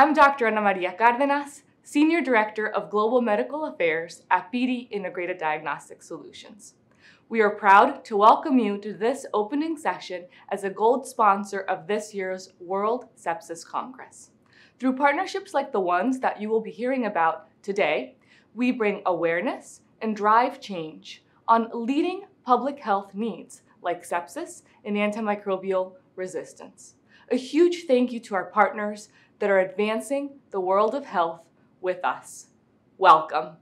I'm Dr. Ana Maria Cardenas, Senior Director of Global Medical Affairs at BD Integrated Diagnostic Solutions. We are proud to welcome you to this opening session as a gold sponsor of this year's World Sepsis Congress. Through partnerships like the ones that you will be hearing about today, we bring awareness and drive change on leading public health needs like sepsis and antimicrobial resistance. A huge thank you to our partners that are advancing the world of health with us. Welcome.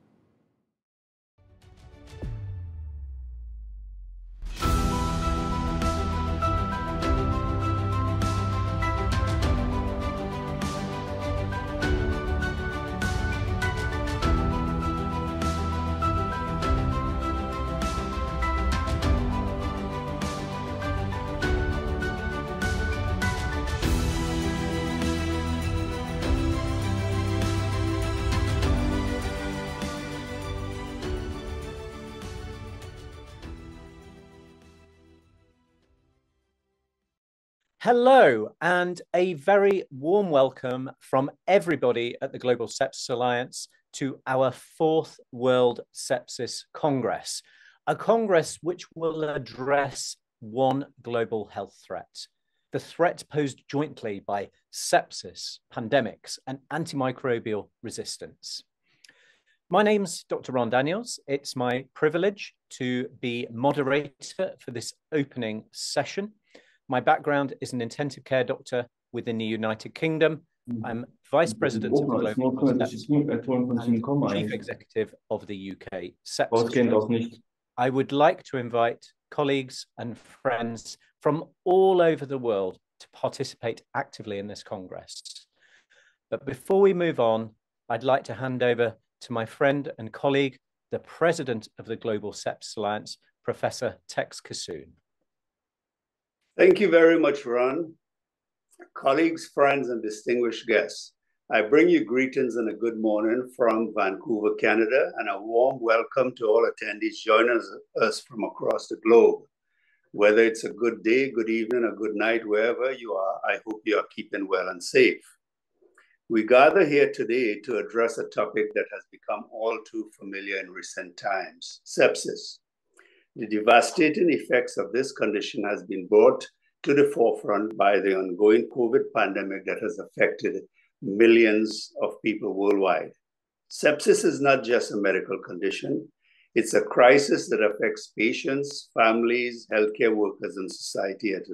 Hello, and a very warm welcome from everybody at the Global Sepsis Alliance to our fourth World Sepsis Congress, a congress which will address one global health threat the threat posed jointly by sepsis, pandemics, and antimicrobial resistance. My name's Dr. Ron Daniels. It's my privilege to be moderator for this opening session. My background is an intensive care doctor within the United Kingdom. Mm. I'm Vice President of the Global and Chief Executive of the UK Sepsis. I would like to invite colleagues and friends from all over the world to participate actively in this Congress. But before we move on, I'd like to hand over to my friend and colleague, the President of the Global Sepsis Alliance, Professor Tex Kissoon. Thank you very much, Ron. Colleagues, friends, and distinguished guests, I bring you greetings and a good morning from Vancouver, Canada, and a warm welcome to all attendees joining us from across the globe. Whether it's a good day, good evening, or good night, wherever you are, I hope you are keeping well and safe. We gather here today to address a topic that has become all too familiar in recent times sepsis. The devastating effects of this condition has been brought to the forefront by the ongoing COVID pandemic that has affected millions of people worldwide. Sepsis is not just a medical condition, it's a crisis that affects patients, families, healthcare workers, and society as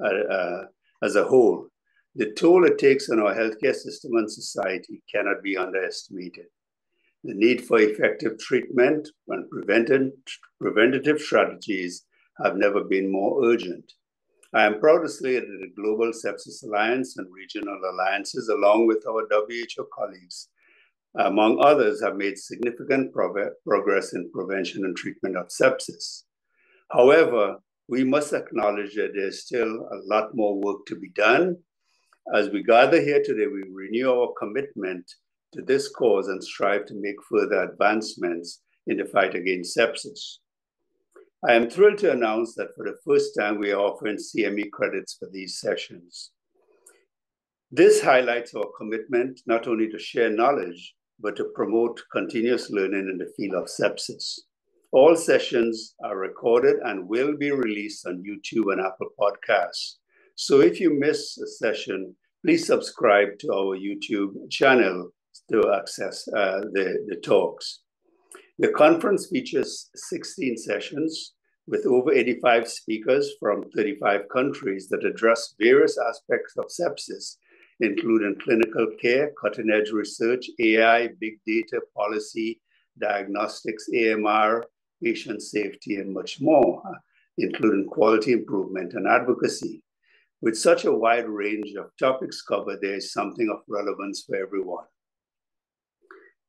a, uh, as a whole. The toll it takes on our healthcare system and society cannot be underestimated. The need for effective treatment and preventative strategies have never been more urgent. I am proud to say that the Global Sepsis Alliance and regional alliances, along with our WHO colleagues, among others, have made significant progress in prevention and treatment of sepsis. However, we must acknowledge that there's still a lot more work to be done. As we gather here today, we renew our commitment to this cause and strive to make further advancements in the fight against sepsis. I am thrilled to announce that for the first time, we are offering CME credits for these sessions. This highlights our commitment not only to share knowledge, but to promote continuous learning in the field of sepsis. All sessions are recorded and will be released on YouTube and Apple Podcasts. So if you miss a session, please subscribe to our YouTube channel to access uh, the, the talks. The conference features 16 sessions with over 85 speakers from 35 countries that address various aspects of sepsis, including clinical care, cutting edge research, AI, big data, policy, diagnostics, AMR, patient safety, and much more, including quality improvement and advocacy. With such a wide range of topics covered, there is something of relevance for everyone.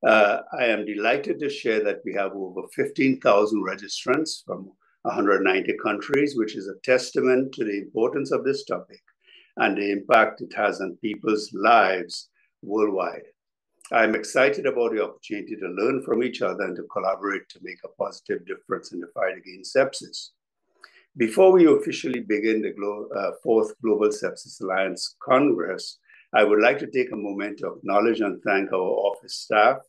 Uh, I am delighted to share that we have over 15,000 registrants from 190 countries, which is a testament to the importance of this topic and the impact it has on people's lives worldwide. I'm excited about the opportunity to learn from each other and to collaborate to make a positive difference in the fight against sepsis. Before we officially begin the Glo uh, fourth Global Sepsis Alliance Congress, I would like to take a moment to acknowledge and thank our office staff,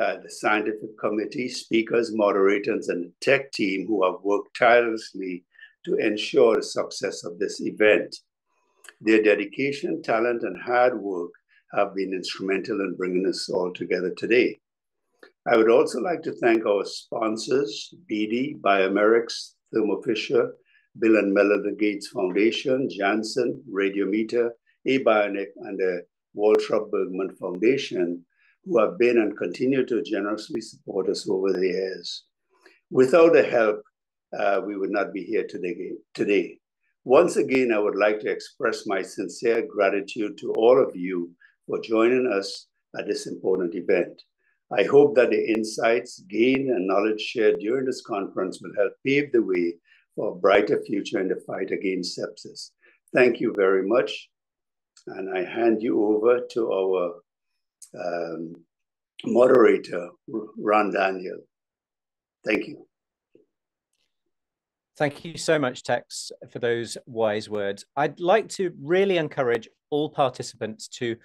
uh, the scientific committee, speakers, moderators, and the tech team who have worked tirelessly to ensure the success of this event. Their dedication, talent, and hard work have been instrumental in bringing us all together today. I would also like to thank our sponsors, BD, bioMérieux, Thermo Fisher, Bill and Melinda Gates Foundation, Janssen, Radiometer, Abionic, and the Waltrop Bergman Foundation, who have been and continue to generously support us over the years. Without the help, uh, we would not be here today, today. Once again, I would like to express my sincere gratitude to all of you for joining us at this important event. I hope that the insights gained and knowledge shared during this conference will help pave the way for a brighter future in the fight against sepsis. Thank you very much. And I hand you over to our um, moderator, Ron Daniel. Thank you. Thank you so much, Tex, for those wise words. I'd like to really encourage all participants to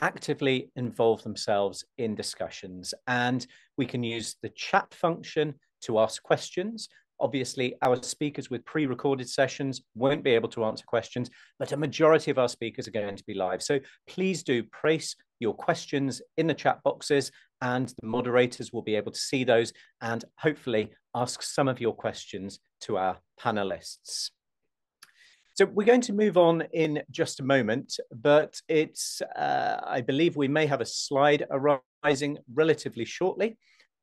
actively involve themselves in discussions. And we can use the chat function to ask questions. Obviously, our speakers with pre recorded sessions won't be able to answer questions, but a majority of our speakers are going to be live. So please do place your questions in the chat boxes, and the moderators will be able to see those and hopefully ask some of your questions to our panelists. So we're going to move on in just a moment, but it's, uh, I believe we may have a slide arising relatively shortly.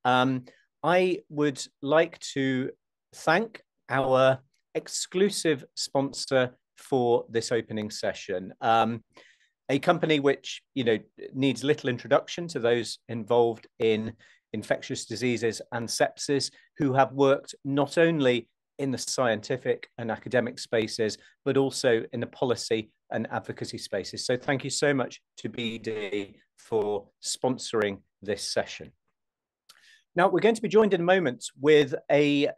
Um, I would like to thank our exclusive sponsor for this opening session. Um, a company which you know needs little introduction to those involved in infectious diseases and sepsis who have worked not only in the scientific and academic spaces, but also in the policy and advocacy spaces. So thank you so much to BD for sponsoring this session. Now, we're going to be joined in a moment with a uh,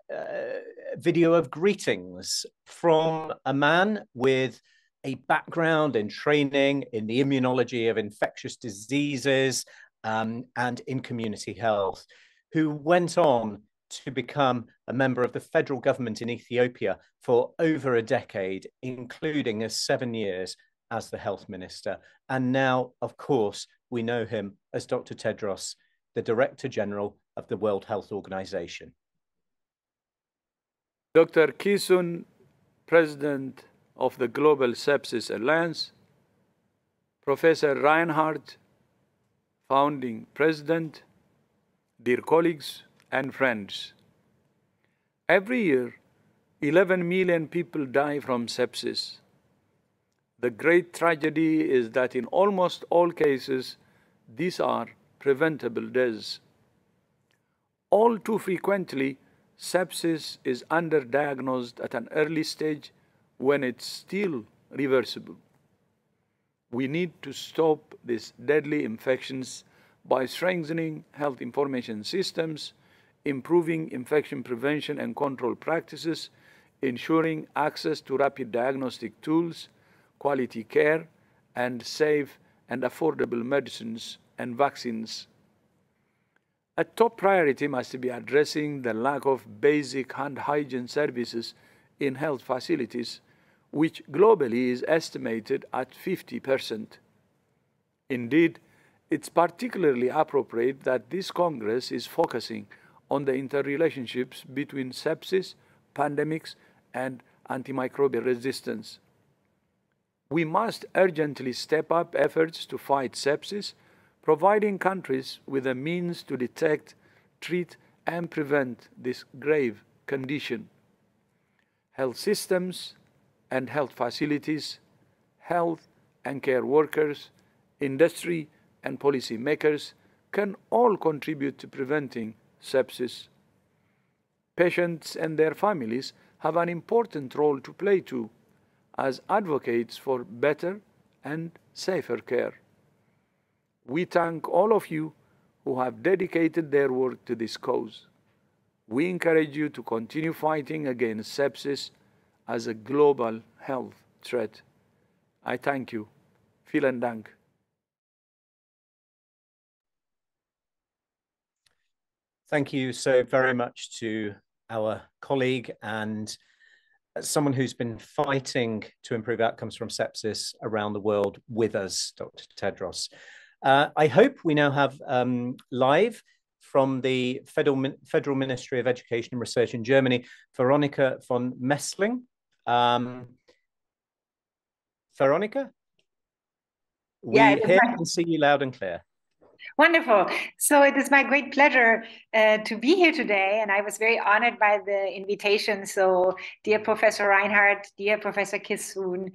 video of greetings from a man with a background in training in the immunology of infectious diseases um, and in community health, who went on to become a member of the federal government in Ethiopia for over a decade, including as seven years as the health minister. And now, of course, we know him as Dr. Tedros, the Director General of the World Health Organization. Dr. Kissoon, President of the Global Sepsis Alliance, Professor Reinhart, Founding President, dear colleagues and friends. Every year, 11 million people die from sepsis. The great tragedy is that in almost all cases, these are preventable deaths. All too frequently, sepsis is underdiagnosed at an early stage when it's still reversible. We need to stop these deadly infections by strengthening health information systems, improving infection prevention and control practices, ensuring access to rapid diagnostic tools, quality care, and safe and affordable medicines and vaccines a top priority must be addressing the lack of basic hand hygiene services in health facilities, which globally is estimated at 50%. Indeed, it's particularly appropriate that this Congress is focusing on the interrelationships between sepsis, pandemics, and antimicrobial resistance. We must urgently step up efforts to fight sepsis providing countries with a means to detect, treat, and prevent this grave condition. Health systems and health facilities, health and care workers, industry and policy makers can all contribute to preventing sepsis. Patients and their families have an important role to play too, as advocates for better and safer care. We thank all of you who have dedicated their work to this cause. We encourage you to continue fighting against sepsis as a global health threat. I thank you. Vielen Dank. Thank you so very much to our colleague and someone who's been fighting to improve outcomes from sepsis around the world with us, Dr. Tedros. Uh, I hope we now have um, live from the Federal, Federal Ministry of Education and Research in Germany, Veronika von Messling. Um, Veronika? We yeah, hear and see you loud and clear. Wonderful. So it is my great pleasure uh, to be here today, and I was very honored by the invitation. So, dear Professor Reinhart, dear Professor Kissoon,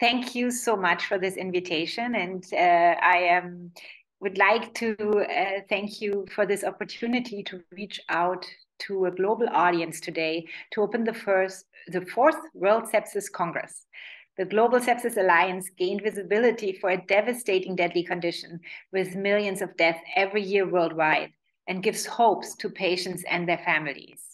thank you so much for this invitation, and uh, I would like to uh, thank you for this opportunity to reach out to a global audience today to open the first, the fourth World Sepsis Congress the Global Sepsis Alliance gained visibility for a devastating deadly condition with millions of deaths every year worldwide and gives hopes to patients and their families.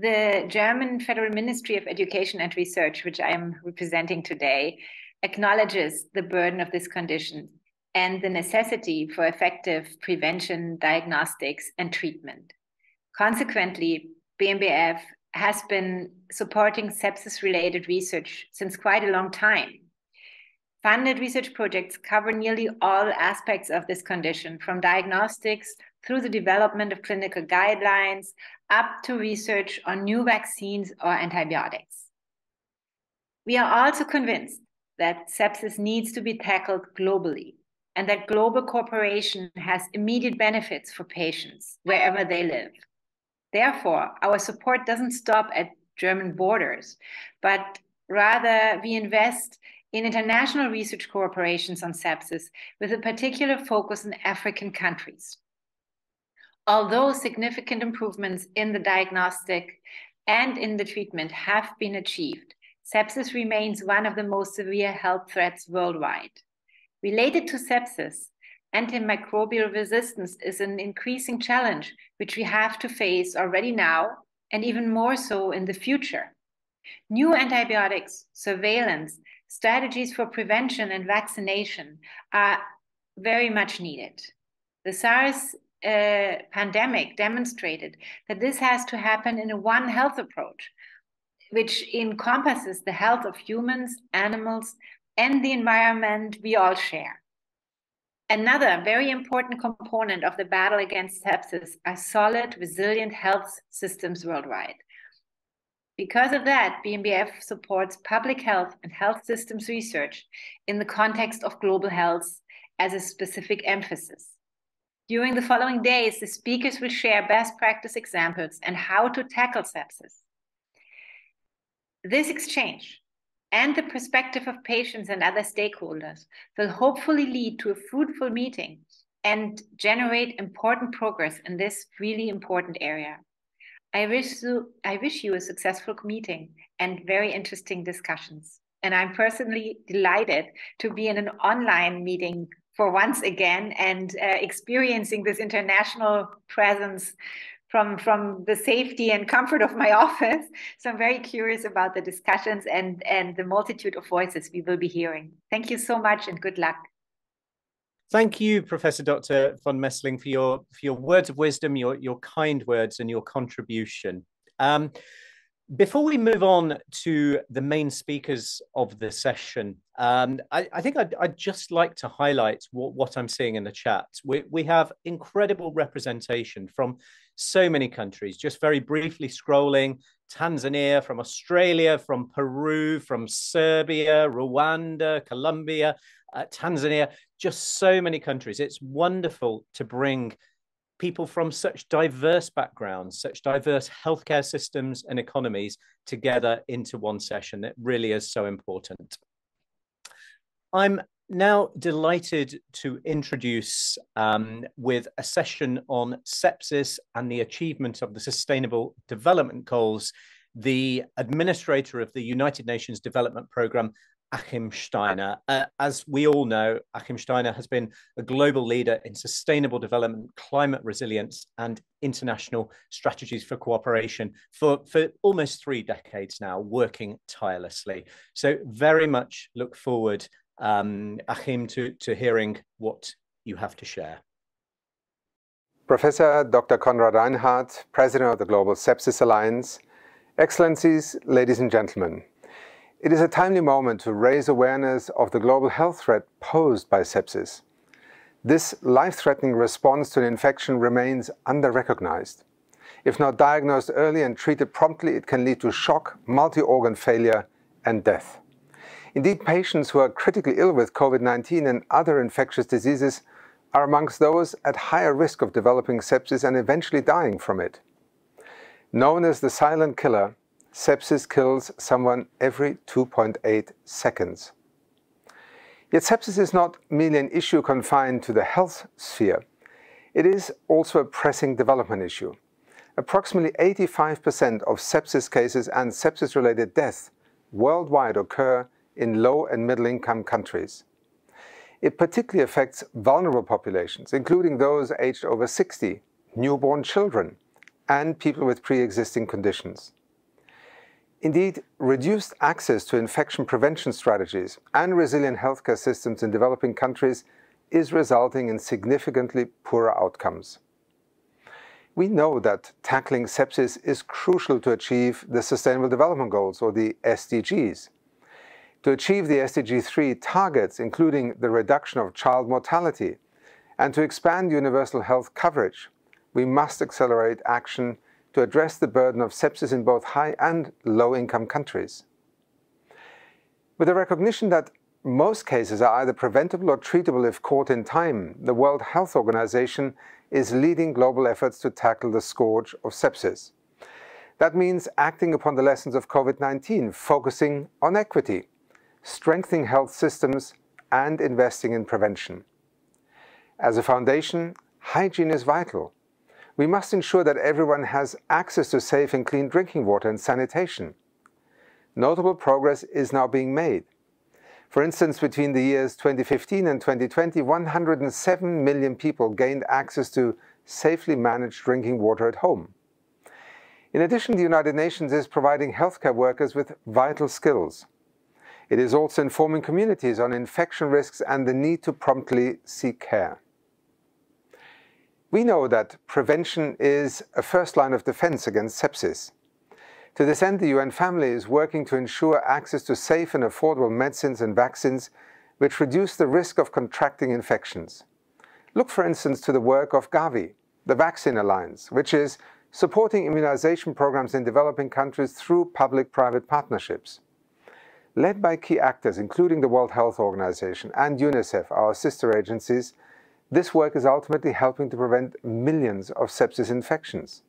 The German Federal Ministry of Education and Research, which I am representing today, acknowledges the burden of this condition and the necessity for effective prevention, diagnostics, and treatment. Consequently, BMBF has been supporting sepsis related research since quite a long time. Funded research projects cover nearly all aspects of this condition, from diagnostics through the development of clinical guidelines up to research on new vaccines or antibiotics. We are also convinced that sepsis needs to be tackled globally and that global cooperation has immediate benefits for patients wherever they live. Therefore, our support doesn't stop at German borders, but rather we invest in international research cooperations on sepsis with a particular focus in African countries. Although significant improvements in the diagnostic and in the treatment have been achieved, sepsis remains one of the most severe health threats worldwide. Related to sepsis, antimicrobial resistance is an increasing challenge which we have to face already now and even more so in the future. New antibiotics, surveillance, strategies for prevention and vaccination are very much needed. The SARS uh, pandemic demonstrated that this has to happen in a one health approach, which encompasses the health of humans, animals, and the environment we all share. Another very important component of the battle against sepsis are solid, resilient health systems worldwide. Because of that, BMBF supports public health and health systems research in the context of global health as a specific emphasis. During the following days, the speakers will share best practice examples and how to tackle sepsis. This exchange and the perspective of patients and other stakeholders will hopefully lead to a fruitful meeting and generate important progress in this really important area. I wish you, I wish you a successful meeting and very interesting discussions. And I'm personally delighted to be in an online meeting for once again and uh, experiencing this international presence from from the safety and comfort of my office. So I'm very curious about the discussions and and the multitude of voices we will be hearing. Thank you so much and good luck. Thank you, Professor Dr. von Messling, for your for your words of wisdom, your your kind words, and your contribution. Um, before we move on to the main speakers of the session, um, I, I, think I'd, I'd, just like to highlight what, what I'm seeing in the chat. We, we have incredible representation from so many countries. Just very briefly scrolling Tanzania, from Australia, from Peru, from Serbia, Rwanda, Colombia, uh, Tanzania, just so many countries. It's wonderful to bring people from such diverse backgrounds, such diverse healthcare systems and economies together into one session. It really is so important. I'm now delighted to introduce um, with a session on sepsis and the achievement of the Sustainable Development Goals, the administrator of the United Nations Development Programme, Achim Steiner. Uh, as we all know, Achim Steiner has been a global leader in sustainable development, climate resilience, and international strategies for cooperation for, for almost three decades now, working tirelessly. So, very much look forward um, Achim, to, to hearing what you have to share. Professor Dr. Konrad Reinhart, President of the Global Sepsis Alliance, Excellencies, ladies and gentlemen, it is a timely moment to raise awareness of the global health threat posed by sepsis. This life-threatening response to an infection remains under-recognized. If not diagnosed early and treated promptly, it can lead to shock, multi-organ failure, and death. Indeed, patients who are critically ill with COVID-19 and other infectious diseases are amongst those at higher risk of developing sepsis and eventually dying from it. Known as the silent killer, sepsis kills someone every 2.8 seconds. Yet sepsis is not merely an issue confined to the health sphere. It is also a pressing development issue. Approximately 85% of sepsis cases and sepsis-related deaths worldwide occur in low and middle income countries. It particularly affects vulnerable populations, including those aged over 60, newborn children, and people with pre-existing conditions. Indeed, reduced access to infection prevention strategies and resilient healthcare systems in developing countries is resulting in significantly poorer outcomes. We know that tackling sepsis is crucial to achieve the Sustainable Development Goals, or the SDGs. To achieve the SDG 3 targets, including the reduction of child mortality, and to expand universal health coverage, we must accelerate action to address the burden of sepsis in both high and low-income countries. With the recognition that most cases are either preventable or treatable if caught in time, the World Health Organization is leading global efforts to tackle the scourge of sepsis. That means acting upon the lessons of COVID-19, focusing on equity, strengthening health systems, and investing in prevention. As a foundation, hygiene is vital. We must ensure that everyone has access to safe and clean drinking water and sanitation. Notable progress is now being made. For instance, between the years 2015 and 2020, 107 million people gained access to safely managed drinking water at home. In addition, the United Nations is providing healthcare workers with vital skills. It is also informing communities on infection risks and the need to promptly seek care. We know that prevention is a first line of defense against sepsis. To this end, the UN family is working to ensure access to safe and affordable medicines and vaccines which reduce the risk of contracting infections. Look, for instance, to the work of Gavi, the Vaccine Alliance, which is supporting immunization programs in developing countries through public-private partnerships. Led by key actors, including the World Health Organization and UNICEF, our sister agencies, this work is ultimately helping to prevent millions of sepsis infections.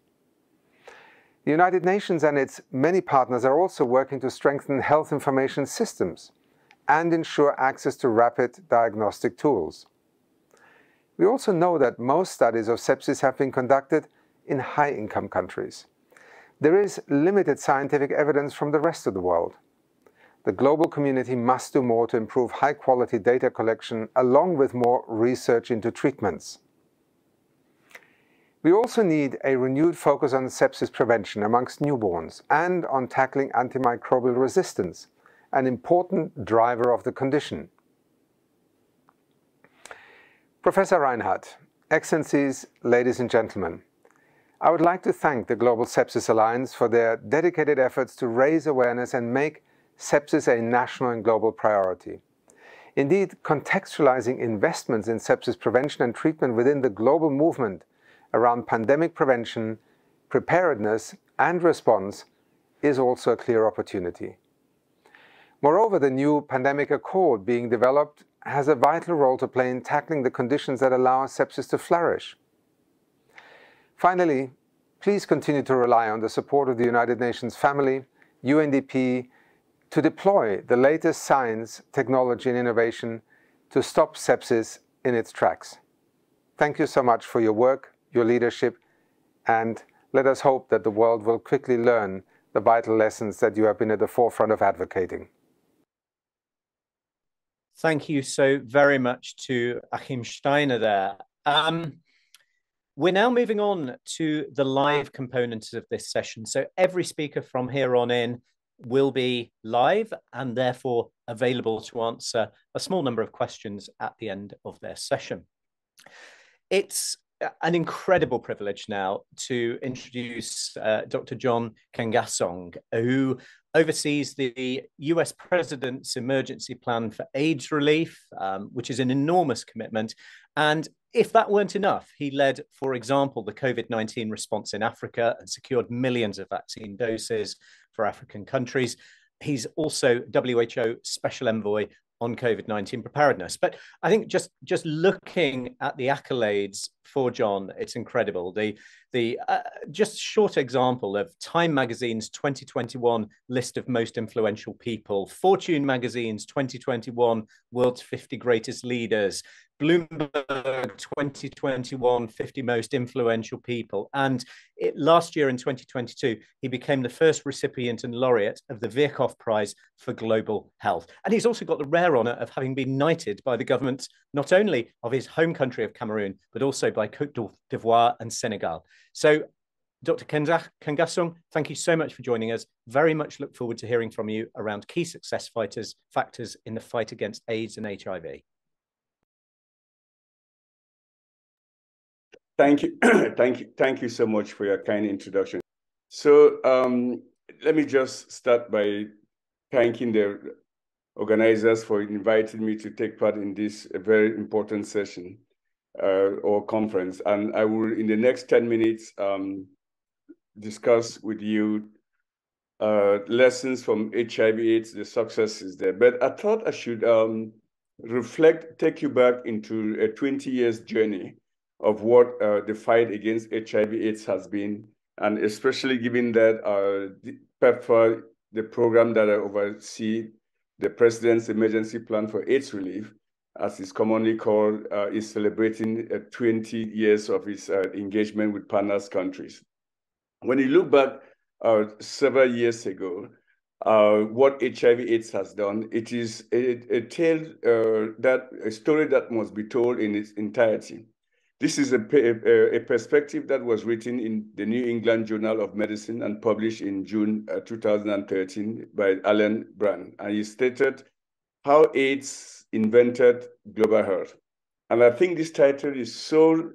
The United Nations and its many partners are also working to strengthen health information systems and ensure access to rapid diagnostic tools. We also know that most studies of sepsis have been conducted in high-income countries. There is limited scientific evidence from the rest of the world the global community must do more to improve high-quality data collection along with more research into treatments. We also need a renewed focus on sepsis prevention amongst newborns and on tackling antimicrobial resistance, an important driver of the condition. Professor Reinhart, Excellencies, ladies and gentlemen, I would like to thank the Global Sepsis Alliance for their dedicated efforts to raise awareness and make sepsis a national and global priority. Indeed, contextualizing investments in sepsis prevention and treatment within the global movement around pandemic prevention, preparedness, and response is also a clear opportunity. Moreover, the new pandemic accord being developed has a vital role to play in tackling the conditions that allow sepsis to flourish. Finally, please continue to rely on the support of the United Nations family, UNDP, to deploy the latest science, technology, and innovation to stop sepsis in its tracks. Thank you so much for your work, your leadership, and let us hope that the world will quickly learn the vital lessons that you have been at the forefront of advocating. Thank you so very much to Achim Steiner there. Um, we're now moving on to the live components of this session. So every speaker from here on in will be live and therefore available to answer a small number of questions at the end of their session. It's an incredible privilege now to introduce uh, Dr. John Nkengasong, who oversees the US President's Emergency Plan for AIDS Relief, um, which is an enormous commitment. And if that weren't enough, he led, for example, the COVID 19 response in Africa and secured millions of vaccine doses for African countries. He's also WHO Special Envoy on COVID-19 preparedness. But I think just just looking at the accolades for John, it's incredible. The the uh, just short example of Time Magazine's 2021 list of most influential people, Fortune Magazine's 2021 World's 50 Greatest Leaders, Bloomberg 2021 50 most influential people. And it, last year in 2022, he became the first recipient and laureate of the Virchow Prize for Global Health. And he's also got the rare honor of having been knighted by the governments, not only of his home country of Cameroon, but also by Cote d'Ivoire and Senegal. So Dr. Nkengasong, thank you so much for joining us. Very much look forward to hearing from you around key success fighters, factors in the fight against AIDS and HIV. Thank you, thank you, thank you so much for your kind introduction. So um, let me just start by thanking the organizers for inviting me to take part in this very important session uh, or conference. And I will, in the next 10 minutes, um, discuss with you uh, lessons from HIV AIDS, the successes there. But I thought I should um, reflect, take you back into a 20 years journey of what uh, the fight against HIV/AIDS has been, and especially given that uh, PEPFAR, the program that I oversee, the President's Emergency Plan for AIDS Relief, as it's commonly called, uh, is celebrating uh, 20 years of its uh, engagement with partners countries. When you look back uh, several years ago, uh, what HIV/AIDS has done. It is a, a tale that a story that must be told in its entirety. This is a, a, a, perspective that was written in the New England Journal of Medicine and published in June uh, 2013 by Allan Brandt. And he stated how AIDS invented global health. And I think this title is so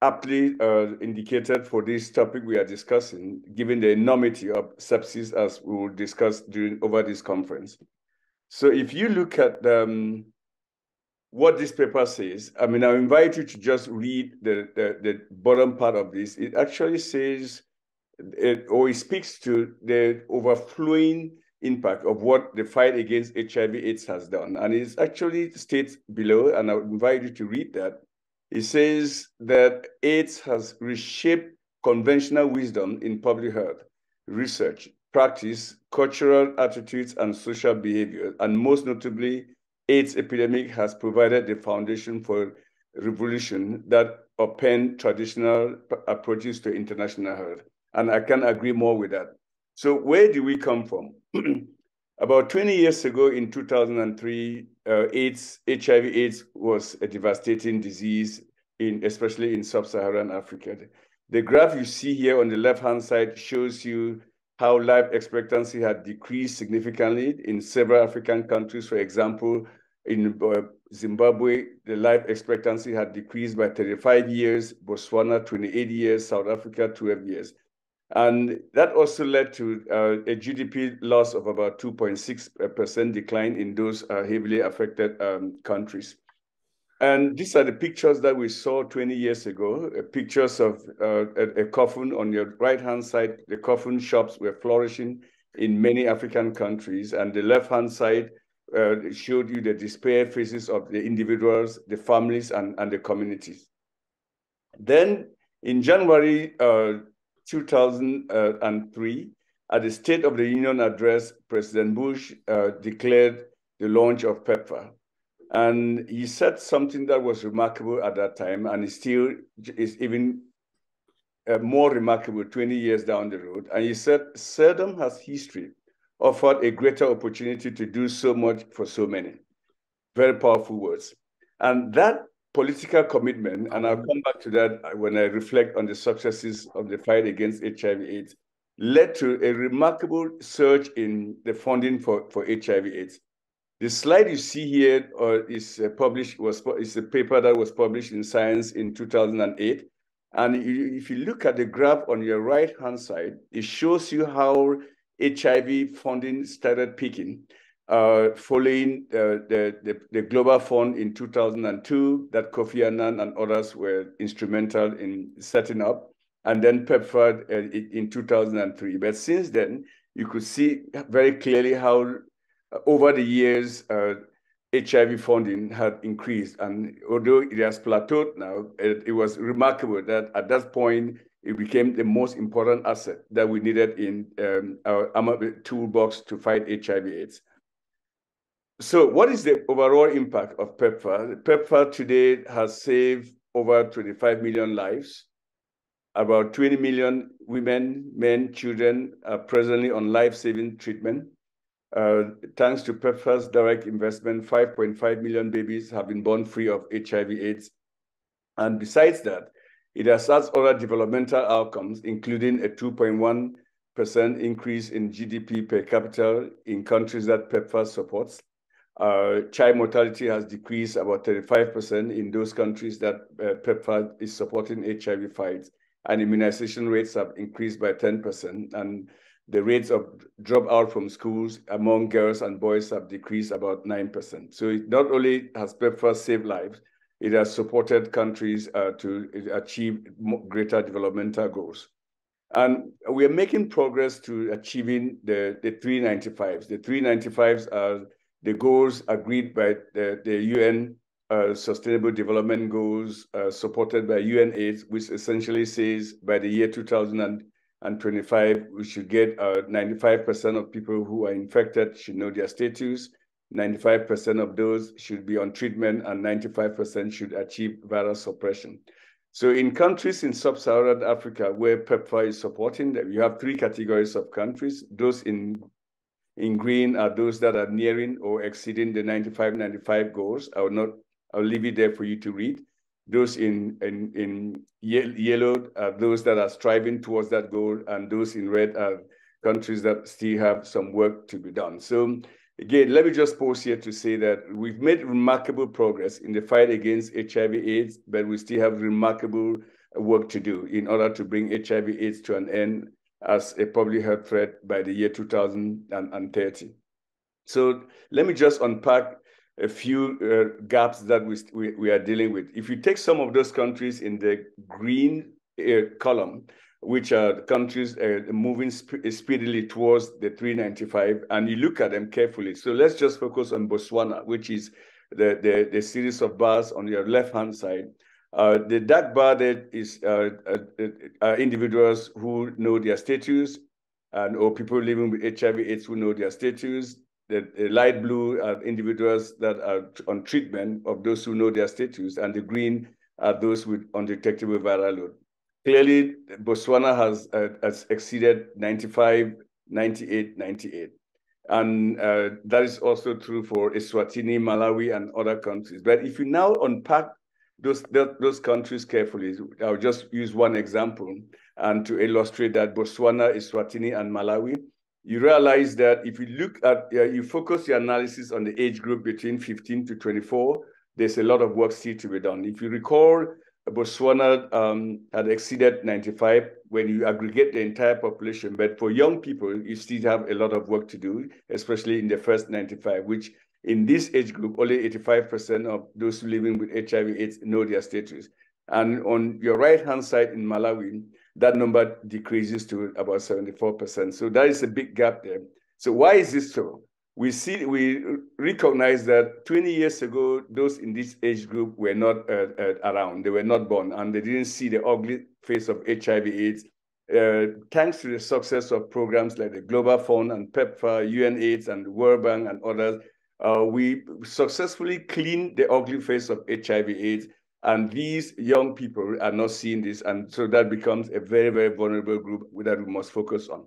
aptly uh, indicated for this topic we are discussing, given the enormity of sepsis as we will discuss during over this conference. So if you look at um, what this paper says. I mean, I invite you to just read the, the, the bottom part of this. It actually says, it, or it speaks to the overflowing impact of what the fight against HIV AIDS has done. And it actually states below, and I would invite you to read that. It says that AIDS has reshaped conventional wisdom in public health, research, practice, cultural attitudes, and social behavior, and most notably, AIDS epidemic has provided the foundation for revolution that upend traditional approaches to international health. And I can agree more with that. So where do we come from? About 20 years ago in 2003, uh, AIDS, HIV AIDS was a devastating disease, in, especially in sub-Saharan Africa. The graph you see here on the left-hand side shows you how life expectancy had decreased significantly in several African countries. For example, in uh, Zimbabwe, the life expectancy had decreased by 35 years, Botswana 28 years, South Africa 12 years. And that also led to uh, a GDP loss of about 2.6% decline in those uh, heavily affected um, countries. And these are the pictures that we saw 20 years ago, uh, pictures of uh, a, a, coffin on your right-hand side. The coffin shops were flourishing in many African countries. And the left-hand side uh, showed you the despair faces of the individuals, the families, and, and the communities. Then in January uh, 2003, at the State of the Union address, President Bush uh, declared the launch of PEPFAR. And he said something that was remarkable at that time, and it still is even uh, more remarkable 20 years down the road. And he said, seldom has history offered a greater opportunity to do so much for so many. Very powerful words. And that political commitment, and I'll come back to that when I reflect on the successes of the fight against HIV AIDS, led to a remarkable surge in the funding for, for HIV AIDS. The slide you see here uh, is uh, published was is a paper that was published in Science in 2008. And if you look at the graph on your right hand side, it shows you how HIV funding started peaking uh, following uh, the, the, the, Global Fund in 2002 that Kofi Annan and others were instrumental in setting up, and then PEPFAR uh, in 2003. But since then, you could see very clearly how over the years, HIV uh, funding had increased. And although it has plateaued now, it, it was remarkable that at that point, it became the most important asset that we needed in um, our toolbox to fight HIV AIDS. So what is the overall impact of PEPFAR? PEPFAR today has saved over 25 million lives. About 20 million women, men, children are presently on life-saving treatment. Uh, thanks to PEPFAR's direct investment, 5.5 million babies have been born free of HIV AIDS. And besides that, it has had other developmental outcomes, including a 2.1% increase in GDP per capita in countries that PEPFAR supports, uh, child mortality has decreased about 35% in those countries that uh, is supporting HIV fights, and immunization rates have increased by 10%, and the rates of dropout from schools among girls and boys have decreased about 9%. So it not only has PEPFAR saved lives, it has supported countries uh, to achieve greater developmental goals. And we are making progress to achieving the, the 395s. The 395s are the goals agreed by the, the UN uh, Sustainable Development Goals uh, supported by UNAIDS, which essentially says by the year 2025, we should get 95% uh, of people who are infected should know their status, 95% of those should be on treatment, and 95% should achieve viral suppression. So in countries in sub-Saharan Africa where PEPFAR is supporting, you have three categories of countries, those in in green are those that are nearing or exceeding the 95-95 goals. I will not, I'll leave it there for you to read. Those in, in, in yellow are those that are striving towards that goal, and those in red are countries that still have some work to be done. So again, let me just pause here to say that we've made remarkable progress in the fight against HIV AIDS, but we still have remarkable work to do in order to bring HIV AIDS to an end as a public health threat by the year 2030. So let me just unpack a few uh, gaps that we, we, we, are dealing with. If you take some of those countries in the green uh, column, which are countries uh, moving sp speedily towards the 395, and you look at them carefully. So let's just focus on Botswana, which is the, the, the series of bars on your left-hand side. Uh, the dark bar is uh, uh, individuals who know their status and or people living with HIV AIDS who know their status. The, light blue are individuals that are on treatment of those who know their status, and the green are those with undetectable viral load. Clearly, Botswana has, uh, has exceeded 95, 98, 98. And uh, that is also true for Eswatini, Malawi, and other countries. But if you now unpack those, those countries carefully. I'll just use one example and to illustrate that Botswana, Eswatini, and Malawi, you realize that if you look at, uh, you focus your analysis on the age group between 15 to 24, there's a lot of work still to be done. If you recall, Botswana um, had exceeded 95 when you aggregate the entire population, but for young people, you still have a lot of work to do, especially in the first 95, which in this age group, only 85% of those living with HIV AIDS know their status. And on your right-hand side in Malawi, that number decreases to about 74%. So that is a big gap there. So why is this so? We see, we recognize that 20 years ago, those in this age group were not uh, uh, around. They were not born, and they didn't see the ugly face of HIV/AIDS. Uh, thanks to the success of programs like the Global Fund and PEPFAR, UNAIDS, and World Bank and others, uh, we successfully cleaned the ugly face of HIV AIDS, and these young people are not seeing this, and so that becomes a very, very vulnerable group that we must focus on.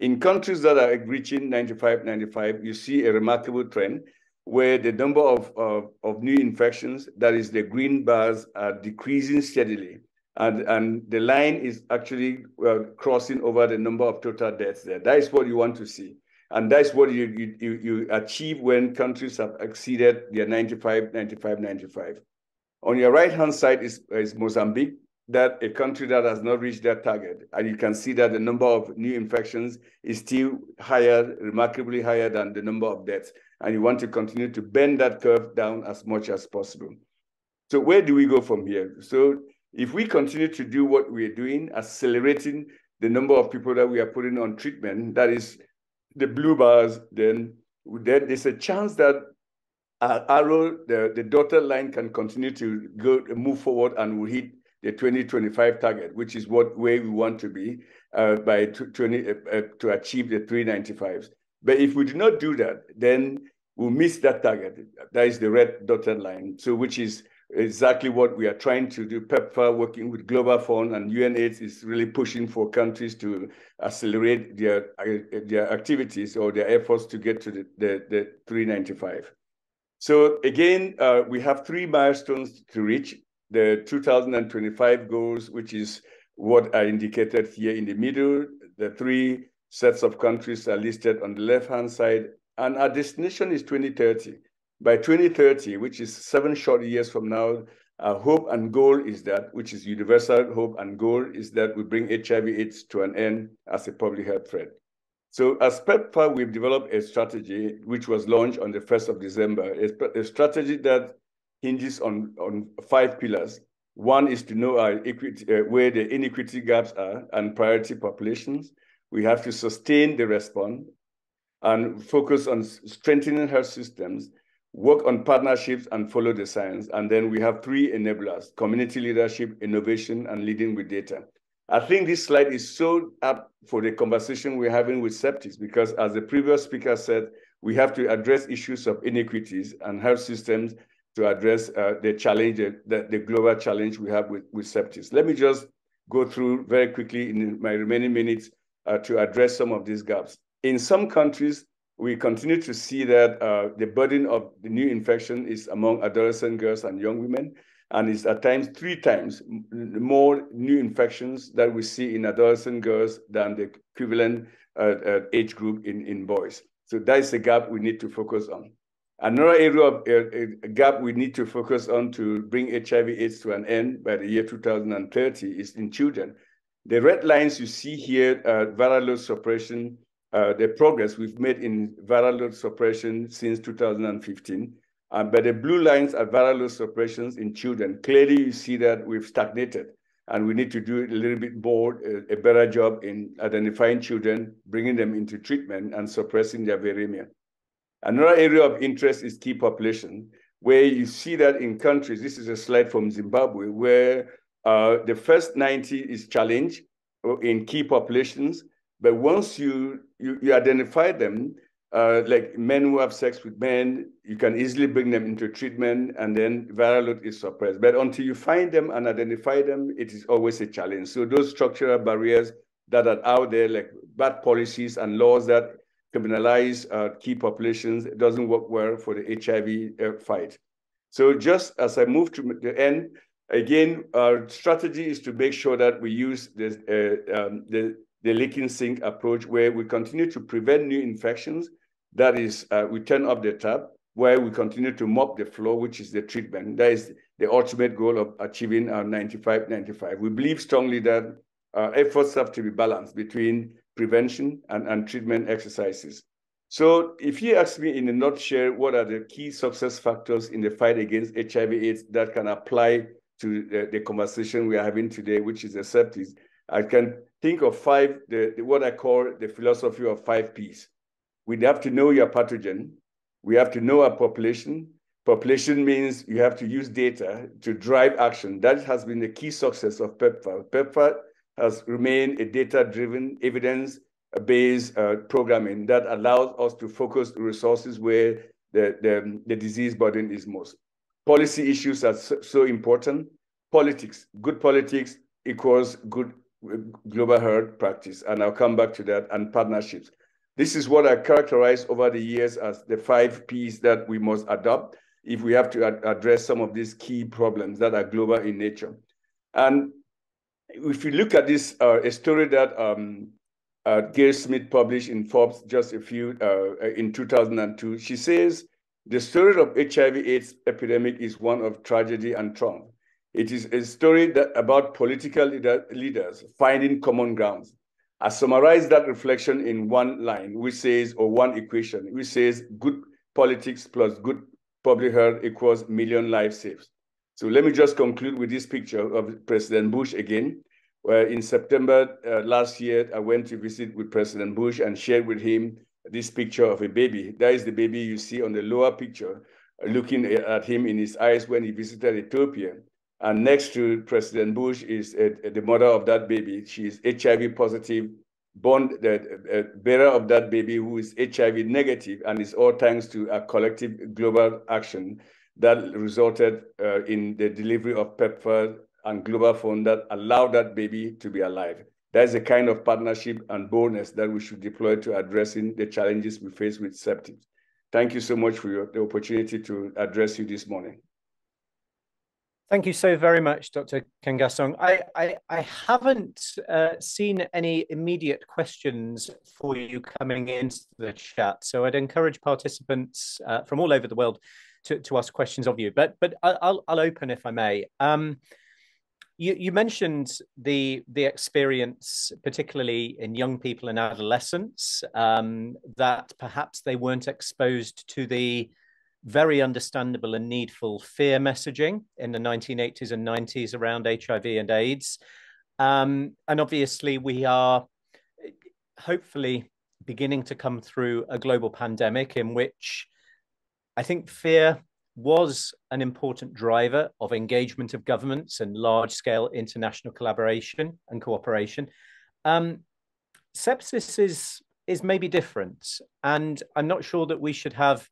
In countries that are reaching 95, 95, you see a remarkable trend where the number of, of, of new infections, that is the green bars, are decreasing steadily. and, and the line is actually uh, crossing over the number of total deaths there. That is what you want to see. And that's what you, you, you achieve when countries have exceeded their 95, 95, 95. On your right-hand side is, is Mozambique, that a country that has not reached that target. And you can see that the number of new infections is still higher, remarkably higher than the number of deaths. And you want to continue to bend that curve down as much as possible. So where do we go from here? So if we continue to do what we're doing, accelerating the number of people that we are putting on treatment, that is the blue bars, then, then there's a chance that arrow, the, the dotted line can continue to go move forward and will hit the 2025 target, which is what where we want to be uh, by 20 uh, uh, to achieve the 395s. But if we do not do that, then we'll miss that target. That is the red dotted line. So which is exactly what we are trying to do. PEPFAR working with Global Fund and UNAIDS is really pushing for countries to accelerate their uh, their activities or their efforts to get to the, the, the 395. So again, uh, we have three milestones to reach the 2025 goals, which is what I indicated here in the middle. The three sets of countries are listed on the left-hand side, and our destination is 2030. By 2030, which is seven short years from now, our hope and goal is that, which is universal hope and goal, is that we bring HIV AIDS to an end as a public health threat. So as PEPFAR, we've developed a strategy which was launched on the 1st of December, a, a strategy that hinges on, on five pillars. One is to know our equity, uh, where the inequity gaps are and priority populations. We have to sustain the response and focus on strengthening health systems, work on partnerships and follow the science. And then we have three enablers, community leadership, innovation, and leading with data. I think this slide is so up for the conversation we're having with sepsis because as the previous speaker said, we have to address issues of inequities and health systems to address uh, the challenge, the, the global challenge we have with, with sepsis. Let me just go through very quickly in my remaining minutes uh, to address some of these gaps. In some countries, we continue to see that uh, the burden of the new infection is among adolescent girls and young women, and it's at times three times more new infections that we see in adolescent girls than the equivalent uh, uh, age group in, in boys. So that is a gap we need to focus on. Another area of uh, gap we need to focus on to bring HIV AIDS to an end by the year 2030 is in children. The red lines you see here, uh, viral load suppression, uh, the progress we've made in viral load suppression since 2015. Uh, but the blue lines are viral load suppressions in children. Clearly, you see that we've stagnated and we need to do a little bit more, uh, a better job in identifying children, bringing them into treatment and suppressing their viremia. Another area of interest is key population, where you see that in countries, this is a slide from Zimbabwe, where uh, the first 90 is challenged in key populations, but once you, you, you identify them, uh, like men who have sex with men, you can easily bring them into treatment and then viral load is suppressed. But until you find them and identify them, it is always a challenge. So those structural barriers that are out there, like bad policies and laws that criminalize uh, key populations. It doesn't work well for the HIV uh, fight. So just as I move to the end, again, our strategy is to make sure that we use this, uh, um, the, the leaking sink approach where we continue to prevent new infections. That is, uh, we turn up the tap, where we continue to mop the floor, which is the treatment. That is the ultimate goal of achieving our 95-95. We believe strongly that efforts have to be balanced between prevention and, and treatment exercises. So if you ask me in a nutshell, what are the key success factors in the fight against HIV AIDS that can apply to the, the conversation we are having today, which is sepsis, I can think of five, the, the, what I call the philosophy of five Ps. We have to know your pathogen. We have to know our population. Population means you have to use data to drive action. That has been the key success of PEPFAR. PEPFAR has remained a data-driven, evidence-based uh, programming that allows us to focus resources where the, the, the disease burden is most. Policy issues are so, so important. Politics, good politics equals good global health practice, and I'll come back to that, and partnerships. This is what I characterized over the years as the five Ps that we must adopt if we have to ad address some of these key problems that are global in nature. And if you look at this, uh, a story that um, uh, Gayle Smith published in Forbes just a few, uh, in 2002, she says, the story of HIV/AIDS epidemic is one of tragedy and trauma. It is a story that, about political leader, leaders finding common grounds. I summarize that reflection in one line, which says, or one equation, which says good politics plus good public health equals million lives saved. So let me just conclude with this picture of President Bush again, where in September uh, last year, I went to visit with President Bush and shared with him this picture of a baby. That is the baby you see on the lower picture, looking at him in his eyes when he visited Ethiopia. And next to President Bush is uh, the mother of that baby. She is HIV positive, born the uh, bearer of that baby who is HIV negative, and it's all thanks to a collective global action that resulted uh, in the delivery of PEPFAR and Global Fund that allowed that baby to be alive. That's the kind of partnership and boldness that we should deploy to addressing the challenges we face with septic. Thank you so much for your, the opportunity to address you this morning. Thank you so very much, Dr. Nkengasong. I, I, I haven't uh, seen any immediate questions for you coming into the chat, so I'd encourage participants uh, from all over the world to, to ask questions of you. But but I'll, I'll open if I may. Um, you, you mentioned the the experience, particularly in young people and adolescents, um, that perhaps they weren't exposed to the very understandable and needful fear messaging in the 1980s and 90s around HIV and AIDS. Um, and obviously, we are hopefully beginning to come through a global pandemic in which I think fear was an important driver of engagement of governments and large scale international collaboration and cooperation. Um, sepsis is, is maybe different. And I'm not sure that we should have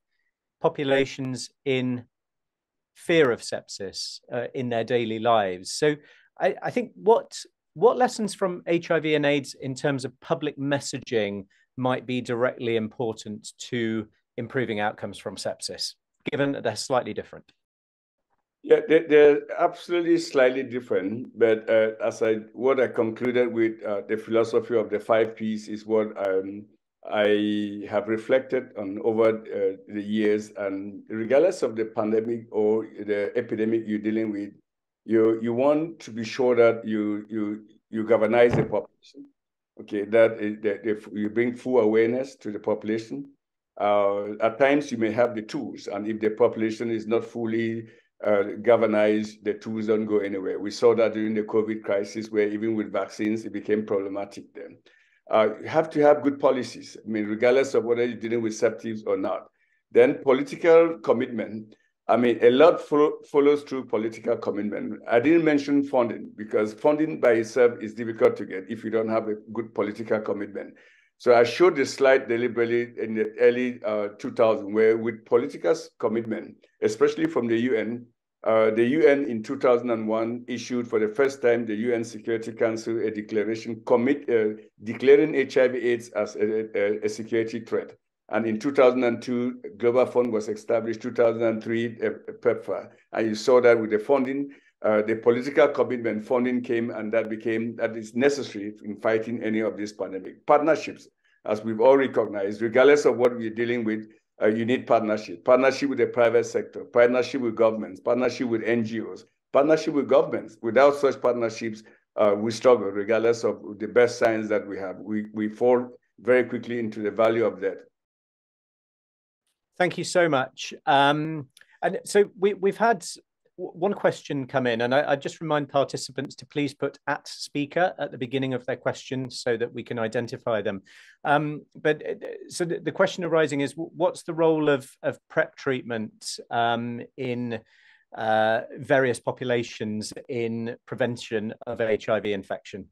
populations in fear of sepsis uh, in their daily lives. So I, I think what, what lessons from HIV and AIDS in terms of public messaging might be directly important to improving outcomes from sepsis? given that they're slightly different? Yeah, they're, they're absolutely slightly different. But uh, as I what I concluded with uh, the philosophy of the five P's is what um, I have reflected on over uh, the years. And regardless of the pandemic or the epidemic you're dealing with, you you want to be sure that you you you galvanize the population. Okay, that, that, that you bring full awareness to the population uh, at times you may have the tools, and if the population is not fully uh, galvanized, the tools don't go anywhere. We saw that during the COVID crisis, where even with vaccines, it became problematic then. Uh, you have to have good policies. I mean, regardless of whether you're dealing with septics or not. Then political commitment. I mean, a lot follow, follows through political commitment. I didn't mention funding because funding by itself is difficult to get if you don't have a good political commitment. So I showed this slide deliberately in the early uh, 2000, where with political commitment, especially from the UN, uh, the UN in 2001 issued for the first time the UN Security Council a declaration commit, uh, declaring HIV/AIDS as a, a, a, security threat. And in 2002, Global Fund was established. 2003, uh, PEPFAR, and you saw that with the funding, uh, the political commitment funding came and that became that is necessary in fighting any of these pandemic partnerships as we've all recognized regardless of what we're dealing with uh, you need partnership. Partnership with the private sector partnership with governments partnership with ngos partnership with governments. Without such partnerships uh, we struggle regardless of the best science that we have. We, we fall very quickly into the value of that thank you so much. Um, and so we, we've had one question come in, and I, I, just remind participants to please put at speaker at the beginning of their question so that we can identify them. Um, but uh, so the, the, question arising is, what's the role of, of PrEP treatment um, in uh, various populations in prevention of HIV infection?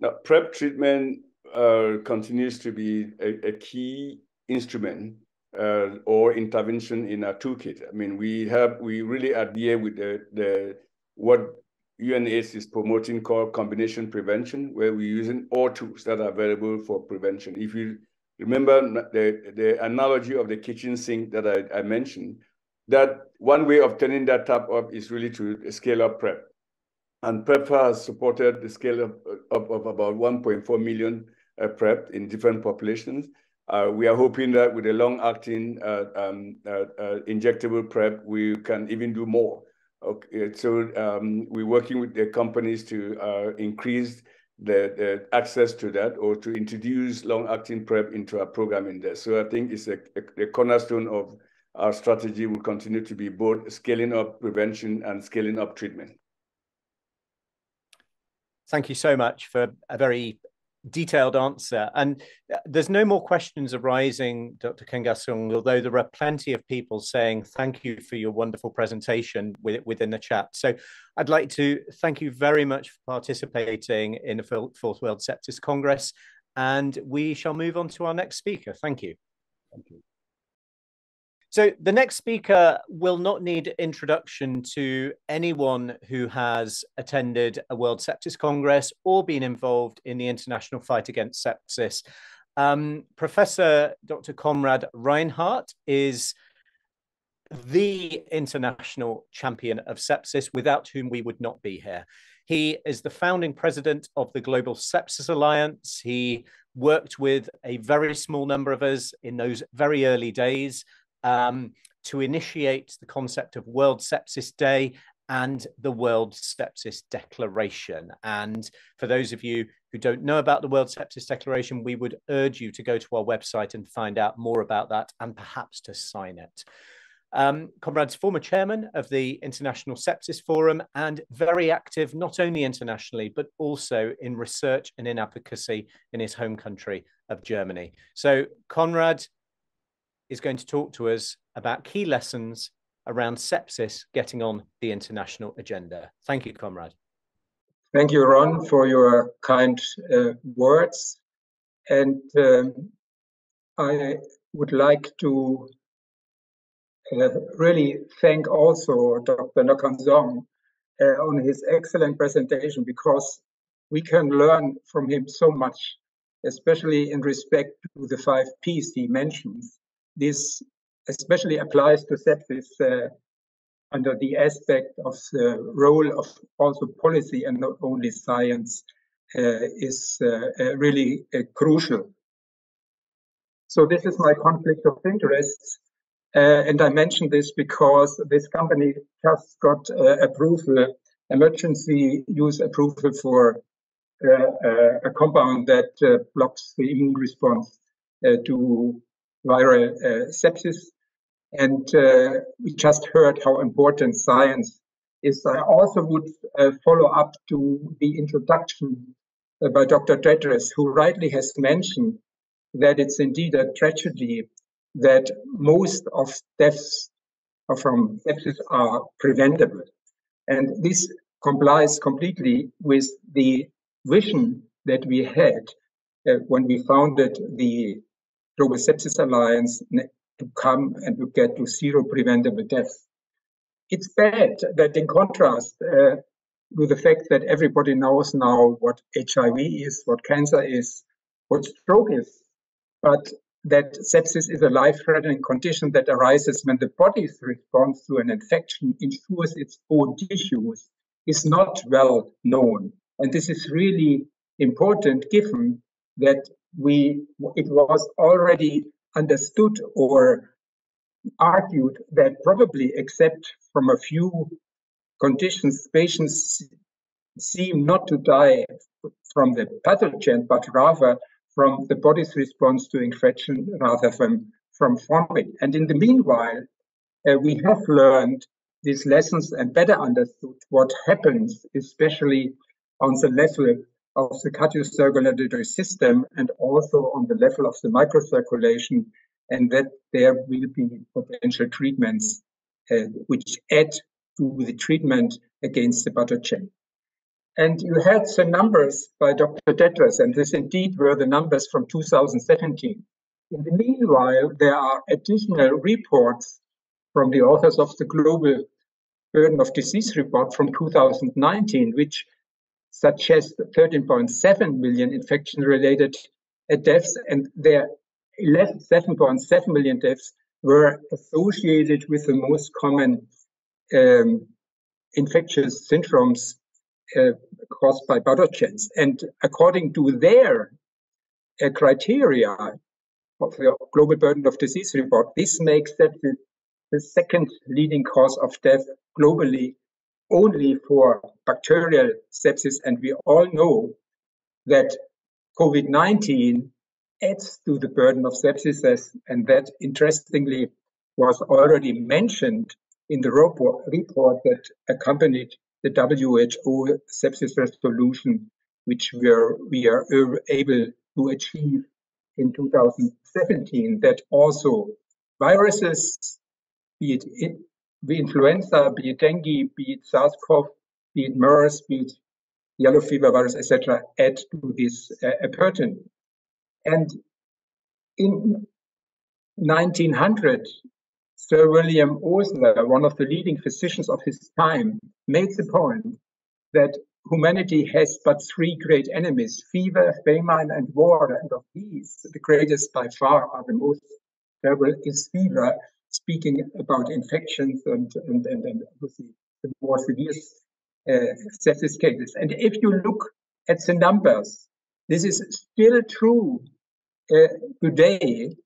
Now, PrEP treatment uh, continues to be a, a key instrument uh, or intervention in a toolkit. I mean, we have we really adhere with the the what UNAIDS is promoting called combination prevention, where we're using all tools that are available for prevention. If you remember the, the analogy of the kitchen sink that I, I mentioned, that one way of turning that tap up is really to scale up PrEP. and PEPFAR has supported the scale of, of, of about 1.4 million uh, PrEP in different populations. Uh, we are hoping that with a long-acting uh, um, uh, injectable PrEP, we can even do more. Okay, so um, we're working with the companies to increase the, the, access to that or to introduce long-acting PrEP into our program in there. So I think it's a, a, a cornerstone of our strategy will continue to be both scaling up prevention and scaling up treatment. Thank you so much for a very detailed answer. And uh, there's no more questions arising, Dr. Nkengasong, although there are plenty of people saying thank you for your wonderful presentation within the chat. So I'd like to thank you very much for participating in the Fourth World Sepsis Congress. And we shall move on to our next speaker. Thank you. Thank you. So the next speaker will not need introduction to anyone who has attended a World Sepsis Congress or been involved in the international fight against sepsis. Um, Professor Dr. Konrad Reinhart is the international champion of sepsis, without whom we would not be here. He is the founding president of the Global Sepsis Alliance. He worked with a very small number of us in those very early days um, to initiate the concept of World Sepsis Day and the World Sepsis Declaration. And for those of you who don't know about the World Sepsis Declaration, we would urge you to go to our website and find out more about that and perhaps to sign it. Um, Konrad's former chairman of the International Sepsis Forum and very active not only internationally, but also in research and in advocacy in his home country of Germany. So, Konrad, is going to talk to us about key lessons around sepsis getting on the international agenda. Thank you, Konrad. Thank you, Ron, for your kind uh, words. And um, I would like to uh, really thank also Dr. Nkengasong uh, on his excellent presentation because we can learn from him so much, especially in respect to the five P's he mentions. This especially applies to sepsis uh, under the aspect of the role of also policy and not only science uh, is uh, uh really uh, crucial. So this is my conflict of interests. Uh, and I mention this because this company just got approval, emergency use approval for a compound that blocks the immune response to viral uh, sepsis. And uh, we just heard how important science is. I also would uh, follow up to the introduction by Dr. Tedros, who rightly has mentioned that it's indeed a tragedy that most of deaths from sepsis are preventable. And this complies completely with the vision that we had uh, when we founded the Global Sepsis Alliance to come and to get to zero preventable deaths. It's bad that, in contrast uh, to the fact that everybody knows now what HIV is, what cancer is, what stroke is, but that sepsis is a life-threatening condition that arises when the body's response to an infection ensures its own tissues is not well known. And this is really important given that we it was already understood or argued that probably except from a few conditions patients seem not to die from the pathogen but rather from the body's response to infection rather than from it. And in the meanwhile uh, we have learned these lessons and better understood what happens especially on the level of the cardiocirculatory system and also on the level of the microcirculation, and that there will be potential treatments uh, which add to the treatment against the pathogen. And you had the numbers by Dr. Tedros, and this indeed were the numbers from 2017. In the meanwhile, there are additional reports from the authors of the Global Burden of Disease report from 2019, which such as 13.7 million infection-related deaths, and their 7.7 million deaths were associated with the most common um, infectious syndromes uh, caused by pathogens. And according to their uh, criteria of the global burden of disease report, this makes that the, the second leading cause of death globally only for bacterial sepsis. And we all know that COVID 19 adds to the burden of sepsis, and that interestingly was already mentioned in the report, that accompanied the WHO sepsis resolution, which we are, we are able to achieve in 2017, that also viruses, be it be influenza, be it dengue, be it SARS-CoV, be it MERS, be it yellow fever virus, etc., add to this uh, burden. And in 1900, Sir William Osler, one of the leading physicians of his time, made the point that humanity has but three great enemies fever, famine, and war. And of these, the greatest by far are the most terrible is fever, speaking about infections and, and, and, and the more severe uh, sepsis cases. And if you look at the numbers, this is still true uh, today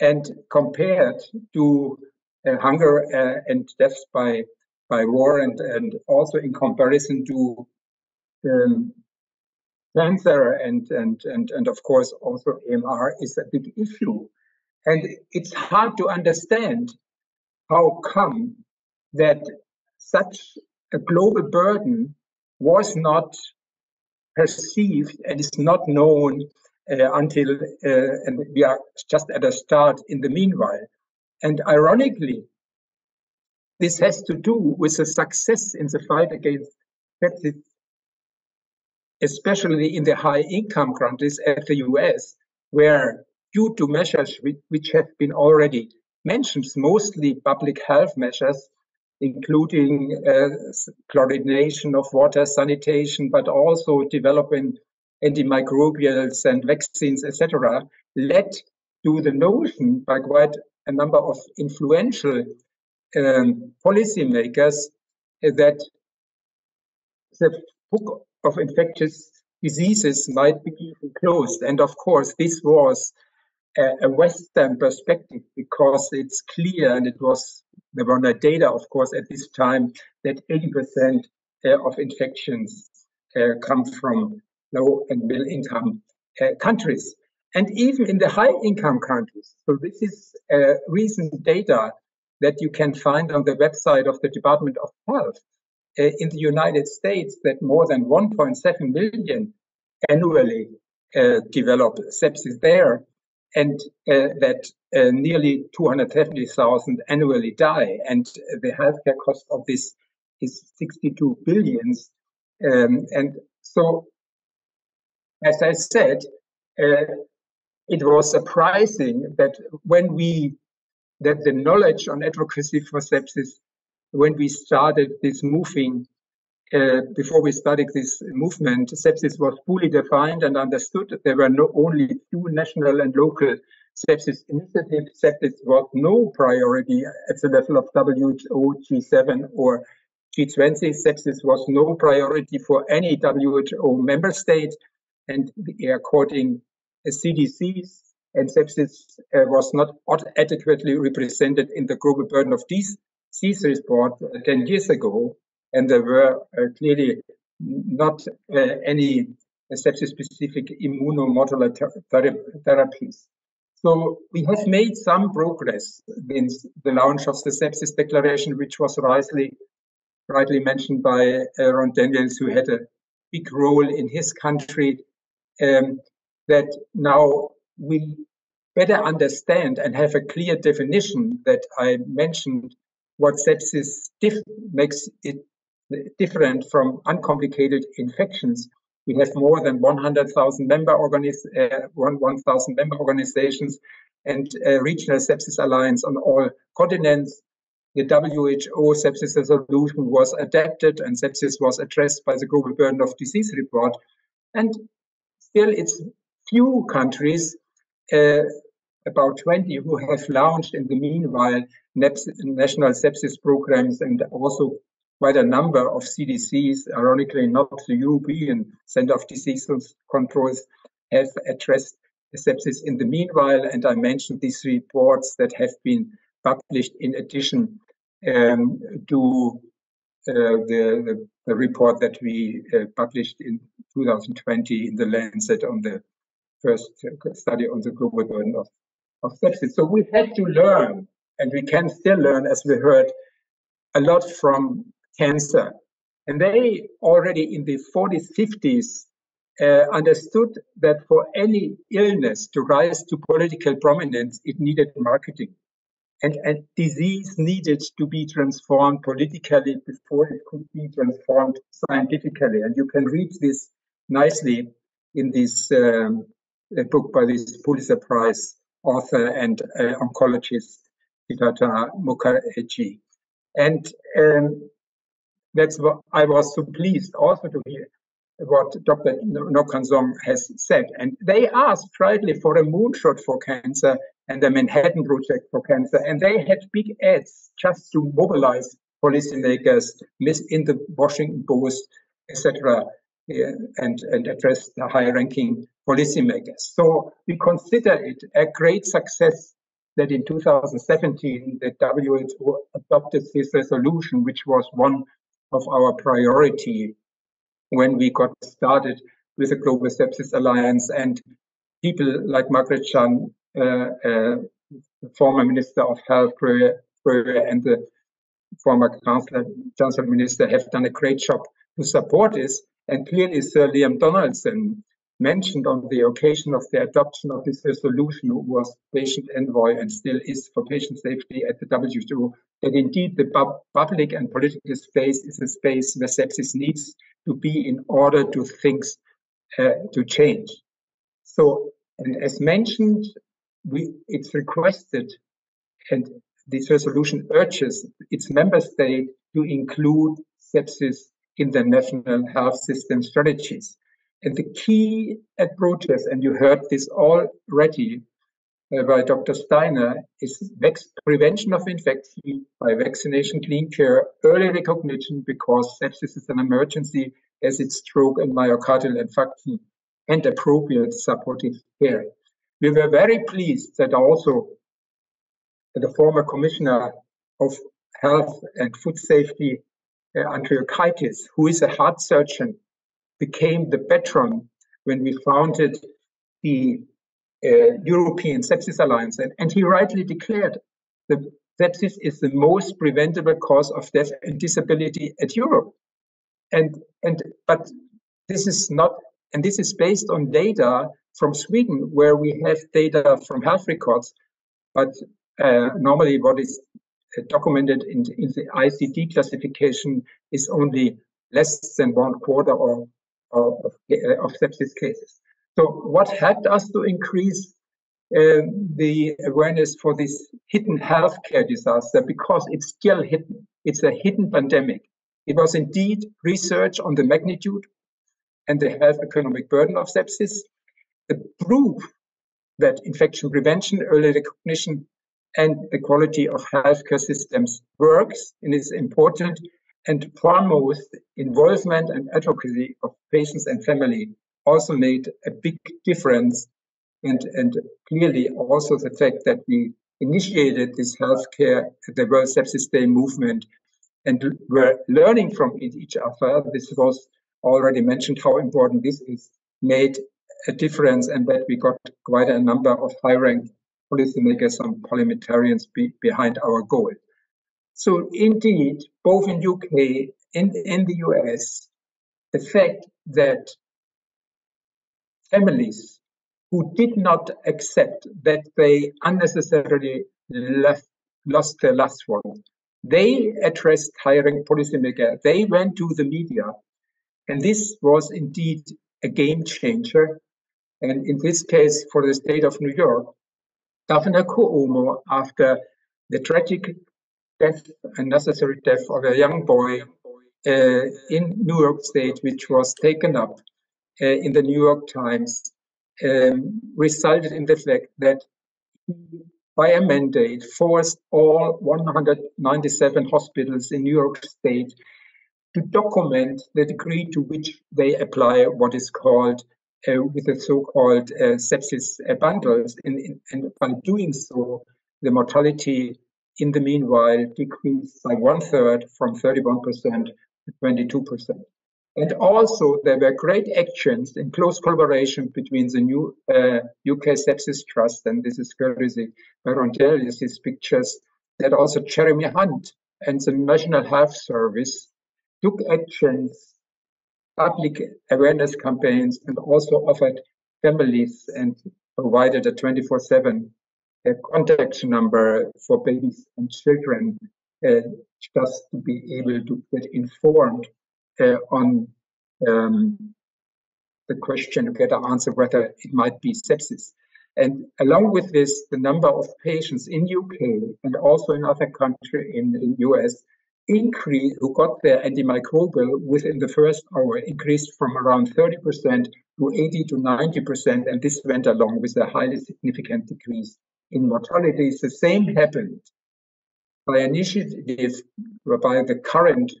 and compared to uh, hunger uh, and deaths by by war and, and also in comparison to um, cancer and, and, and, and of course also AMR is a big issue. And it's hard to understand how come that such a global burden was not perceived and is not known uh, until, uh, and we are just at a start in the meanwhile. And ironically, this has to do with the success in the fight against sepsis, especially in the high income countries at the US, where due to measures which have been already mentioned, mostly public health measures, including uh, chlorination of water, sanitation, but also developing antimicrobials and vaccines, etc., led to the notion by quite a number of influential um, policymakers that the book of infectious diseases might be closed. And of course, this was a, Western perspective because it's clear, and it was there were no data, of course, at this time that 80% uh, of infections uh, come from low and middle income uh, countries. And even in the high income countries, so this is recent data that you can find on the website of the Department of Health in the United States, that more than 1.7 million annually uh, develop sepsis there, and uh, that uh, nearly 270,000 annually die. And the healthcare cost of this is 62 billions. Um, and so, as I said, uh, it was surprising that when we that the knowledge on advocacy for sepsis, when we started this moving, uh, before we started this movement, sepsis was fully defined and understood. There were no only two national and local sepsis initiatives. Sepsis was no priority at the level of WHO, G7, or G20. Sepsis was no priority for any WHO member state. And according CDC's and sepsis uh, was not adequately represented in the global burden of disease report uh, 10 years ago. And there were uh, clearly not uh, any sepsis specific immunomodular therapies. So we have made some progress since the launch of the sepsis declaration, which was rightly, rightly mentioned by uh, Ron Daniels, who had a big role in his country. Um, that now we better understand and have a clear definition that I mentioned what sepsis makes it different from uncomplicated infections. We have more than 100,000 member, organiz- uh, 1,000 member organizations and uh, regional sepsis alliance on all continents. The WHO sepsis resolution was adapted and sepsis was addressed by the Global Burden of Disease report. And still, it's few countries, uh, about 20, who have launched in the meanwhile national sepsis programs and also quite a number of CDCs, ironically not the European Center of Disease Controls, have addressed sepsis in the meanwhile. And I mentioned these reports that have been published in addition um, to uh, the, the, report that we uh, published in 2020 in the Lancet on the first study on the global burden of, of sepsis. So we had to learn, and we can still learn, as we heard, a lot from cancer. And they already in the 40s, 50s uh, understood that for any illness to rise to political prominence, it needed marketing. And, and disease needed to be transformed politically before it could be transformed scientifically. And you can read this nicely in this um, book by this Pulitzer Prize author and uh, oncologist, Siddhartha Mukherjee. And um, that's what I was so pleased also to hear what Dr. Nkengasong has said. And they asked rightly for a moonshot for cancer and the Manhattan Project for cancer. And they had big ads just to mobilize policymakers in the Washington Post, etc., and, and address the high ranking policymakers. So we consider it a great success that in 2017 the WHO adopted this resolution, which was one of our priority when we got started with the Global Sepsis Alliance and people like Margaret Chan, uh, uh, former Minister of Health, and the former Chancellor, Chancellor Minister have done a great job to support this. And clearly, Sir Liam Donaldson mentioned on the occasion of the adoption of this resolution, who was patient envoy and still is for patient safety at the WHO, that indeed the public and political space is a space where sepsis needs to be in order to things uh, to change. So, and as mentioned, we, it's requested, and this resolution urges its member state to include sepsis in the national health system strategies. And the key approaches, and you heard this already by Dr. Steiner, is prevention of infection by vaccination, clean care, early recognition, because sepsis is an emergency, as it's stroke and myocardial infarction, and appropriate supportive care. We were very pleased that also the former commissioner of health and food safety, uh, who is a heart surgeon became the patron when we founded the uh, European Sepsis Alliance. And, and he rightly declared that sepsis is the most preventable cause of death and disability at Europe. And, and but this is not, and this is based on data from Sweden, where we have data from health records. But uh, normally, what is uh, documented in, in the ICD classification is only less than one quarter or of, of sepsis cases. So what helped us to increase uh, the awareness for this hidden healthcare disaster because it's still hidden. It's a hidden pandemic. It was indeed research on the magnitude and the health economic burden of sepsis, the proof that infection prevention, early recognition, and the quality of healthcare systems works and is important and foremost, involvement and advocacy of patients and family also made a big difference. And, and clearly also the fact that we initiated this healthcare, the World Sepsis Day movement, and were learning from each other. This was already mentioned how important this is, made a difference, and that we got quite a number of high ranked policymakers and parliamentarians be, behind our goal. So indeed, both in UK and in the US, the fact that families who did not accept that they unnecessarily left, lost their last one, they addressed hiring policymaker. They went to the media. And this was indeed a game changer. And in this case, for the state of New York, Governor Cuomo, after the tragic death, unnecessary death of a young boy uh, in New York State, which was taken up in the New York Times, um, resulted in the fact that by a mandate forced all 197 hospitals in New York State to document the degree to which they apply what is called uh, with the so-called uh, sepsis bundles. And, and, by doing so, the mortality in the meanwhile decreased by one third from 31% to 22%. And also, there were great actions in close collaboration between the new uh, UK Sepsis Trust, and this is courtesy by Ron these pictures, that also Jeremy Hunt and the National Health Service took actions, public awareness campaigns, and also offered families and provided a 24 7 uh, contact number for babies and children uh, just to be able to get informed on um, the question to get an answer whether it might be sepsis. And along with this, the number of patients in UK and also in other countries in the US increase who got their antimicrobial within the first hour increased from around 30% to 80 to 90%, and this went along with a highly significant decrease in mortality. The same happened by initiative by the current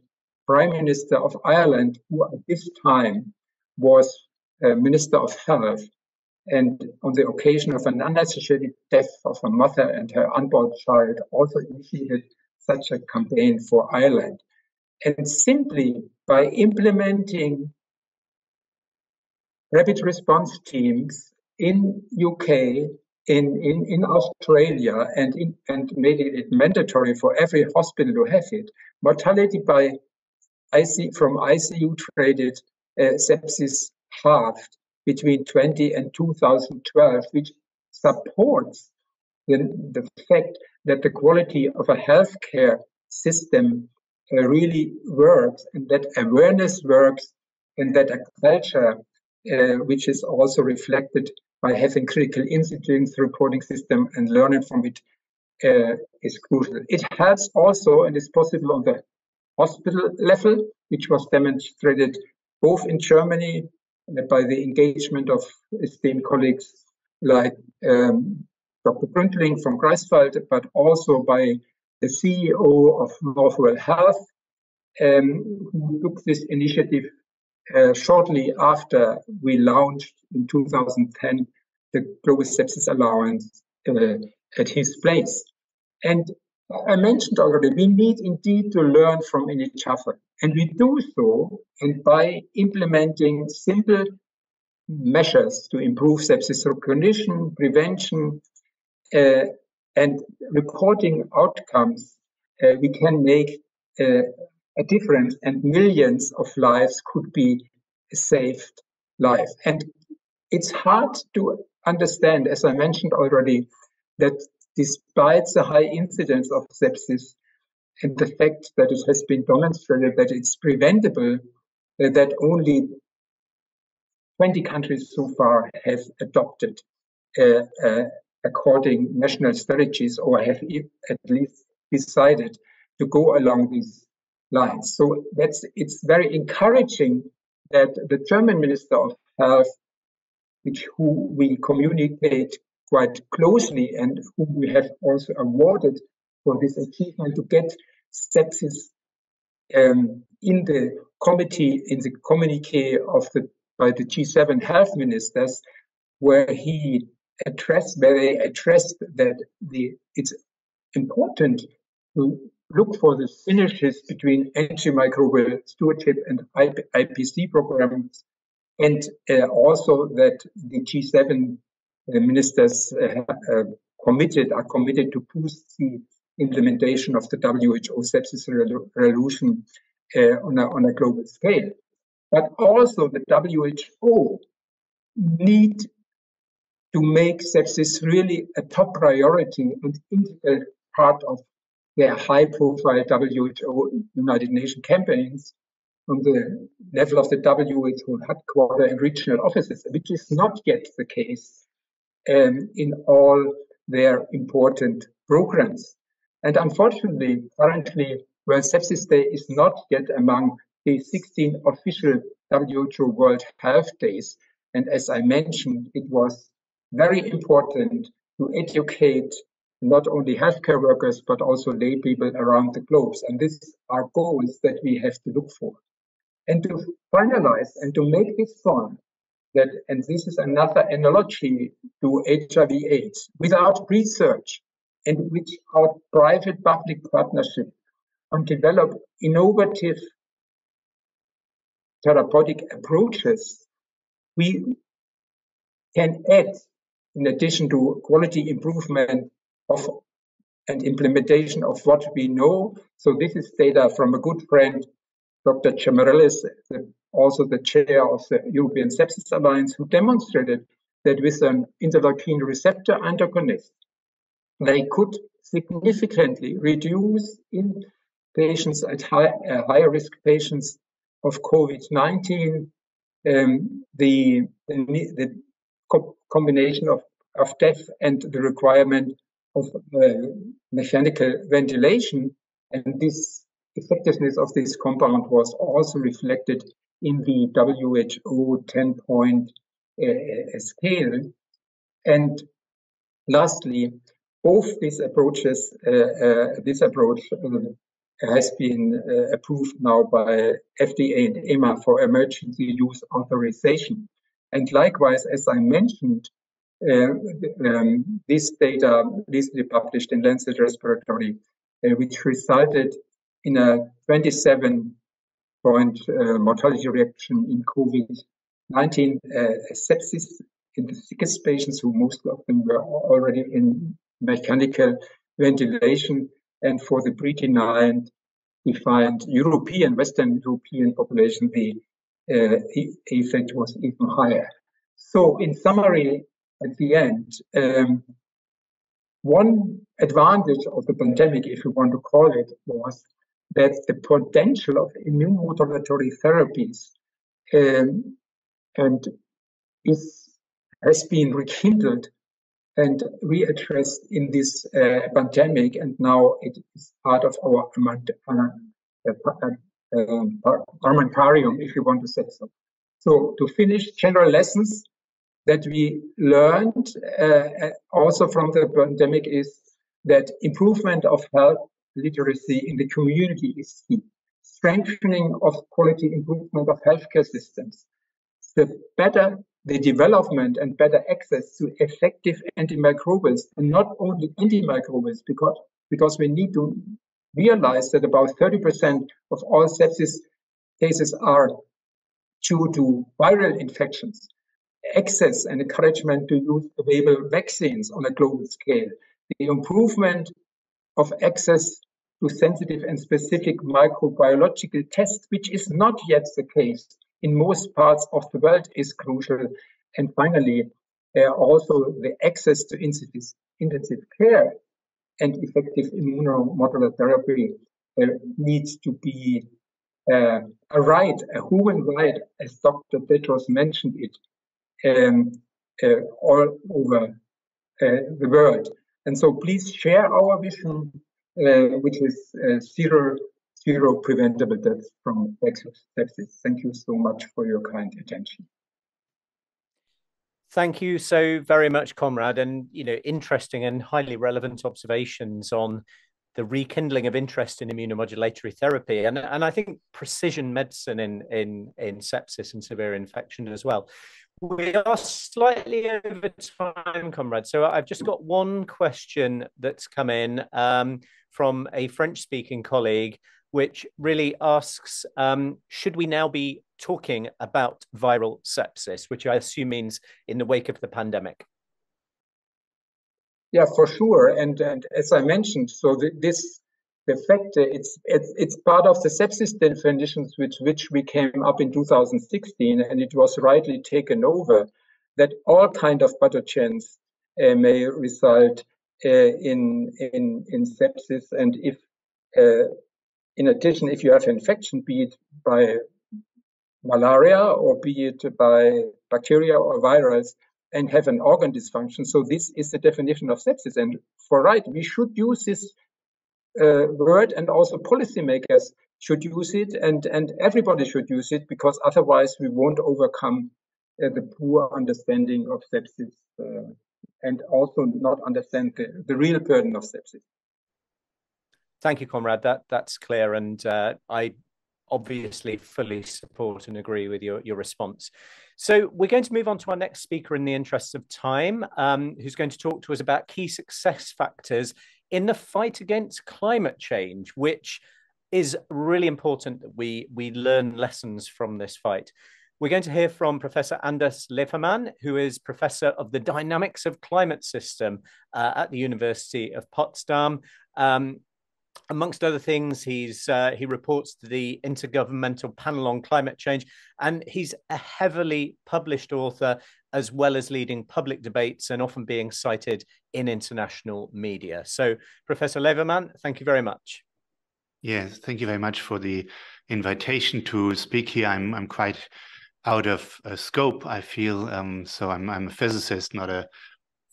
Prime Minister of Ireland, who at this time was uh, Minister of Health, and on the occasion of an unnecessary death of a mother and her unborn child, also initiated such a campaign for Ireland. And simply by implementing rapid response teams in UK, in, in, in Australia, and, in, and made it mandatory for every hospital to have it, mortality by IC, from ICU treated uh, sepsis halved between 20 and 2012, which supports the, the fact that the quality of a healthcare system uh, really works and that awareness works and that a culture uh, which is also reflected by having critical incidents reporting system and learning from it uh, is crucial. It helps also and is possible on the hospital level, which was demonstrated both in Germany uh, by the engagement of esteemed colleagues like um, Dr. Gründling from Greifswald, but also by the CEO of Northwell Health, um, who took this initiative uh, shortly after we launched in 2010 the Global Sepsis Alliance uh, at his place. And I mentioned already, we need indeed to learn from each other. And we do so and by implementing simple measures to improve sepsis recognition, prevention, uh, and reporting outcomes, uh, we can make uh, a difference and millions of lives could be saved life. And it's hard to understand, as I mentioned already, that despite the high incidence of sepsis and the fact that it has been demonstrated that it's preventable, uh, that only 20 countries so far have adopted uh, uh, according national strategies or have at least decided to go along these lines. So that's it's very encouraging that the German Minister of Health, which who we communicate quite closely and who we have also awarded for this achievement to get sepsis um, in the committee in the communique of the by the G7 health ministers, where he addressed where they addressed that the it's important to look for the synergies between antimicrobial stewardship and IPC programs, and uh, also that the G7 uh, ministers uh, uh, committed are committed to boost the implementation of the WHO sepsis resolution uh, on, a, on a global scale. But also the WHO need to make sepsis really a top priority and integral part of their high profile WHO United Nations campaigns on the level of the WHO headquarters and regional offices, which is not yet the case um, in all their important programs. And unfortunately, currently, World Sepsis Day is not yet among the 16 official WHO World Health Days. And as I mentioned, it was very important to educate not only healthcare workers, but also lay people around the globe. And these are goals that we have to look for. And to finalize and to make this point, that, and this is another analogy to HIV AIDS, without research and without private public partnership and develop innovative therapeutic approaches, we can add, in addition to quality improvement of and implementation of what we know. So this is data from a good friend, Dr. Giamarellos, also the chair of the European Sepsis Alliance, who demonstrated that with an interleukin receptor antagonist, they could significantly reduce in patients at high, uh, higher risk patients of COVID-19 um, the, the, the co combination of, of death and the requirement of uh, mechanical ventilation. And this effectiveness of this compound was also reflected in the WHO 10 point uh, scale. And lastly, both these approaches, uh, uh, this approach uh, has been uh, approved now by FDA and EMA for emergency use authorization. And likewise, as I mentioned, uh, um, this data recently published in Lancet Respiratory, uh, which resulted in a 27 point uh, mortality reduction in COVID-19 sepsis in the sickest patients, who most of them were already in mechanical ventilation. And for the pre-denied defined European, Western European population, the uh, effect was even higher. So in summary, at the end, um, one advantage of the pandemic, if you want to call it, was that the potential of immunomodulatory therapies um, and is has been rekindled and readdressed in this uh, pandemic, and now it is part of our uh, uh, um, armamentarium, if you want to say so. So to finish, general lessons that we learned uh, also from the pandemic is that improvement of health literacy in the community is key. Strengthening of quality improvement of healthcare systems. The better the development and better access to effective antimicrobials and not only antimicrobials because, because we need to realize that about 30% of all sepsis cases are due to viral infections. Access and encouragement to use available vaccines on a global scale. The improvement of access to sensitive and specific microbiological tests, which is not yet the case in most parts of the world is crucial. And finally, uh, also the access to intensive, care and effective immunomodular therapy uh, needs to be uh, a right, a human right, as Dr. Tedros mentioned it, um, uh, all over uh, the world. And so please share our vision, Uh, which is uh, zero zero preventable deaths from sepsis. Thank you so much for your kind attention. Thank you so very much, Konrad, and you know, interesting and highly relevant observations on the rekindling of interest in immunomodulatory therapy, and and I think precision medicine in in in sepsis and severe infection as well. We are slightly over time, Konrad. So I've just got one question that's come in um, from a French-speaking colleague which really asks um, Should we now be talking about viral sepsis, which I assume means in the wake of the pandemic? Yeah, for sure. And, and as I mentioned, so this the fact it's, it's it's part of the sepsis definitions with which we came up in 2016, and it was rightly taken over that all kind of pathogens uh, may result uh, in in in sepsis, and if uh, in addition, if you have infection, be it by malaria or be it by bacteria or virus, and have an organ dysfunction. So this is the definition of sepsis. And for right, we should use this uh, word, and also policymakers should use it, and and everybody should use it because otherwise we won't overcome uh, the poor understanding of sepsis, uh, and also not understand the, the real burden of sepsis. Thank you, Konrad. That that's clear, and uh, I obviously fully support and agree with your, your response. So we're going to move on to our next speaker in the interests of time, um, who's going to talk to us about key success factors in the fight against climate change, which is really important that we, we learn lessons from this fight. We're going to hear from Professor Anders Levermann, who is Professor of the Dynamics of Climate System uh, at the University of Potsdam. Um, amongst other things, he's uh, he reports to the Intergovernmental Panel on Climate Change, and he's a heavily published author as well as leading public debates and often being cited in international media. So, Professor Levermann, thank you very much. Yes, thank you very much for the invitation to speak here. I'm I'm quite out of uh, scope. I feel um, so. I'm I'm a physicist, not a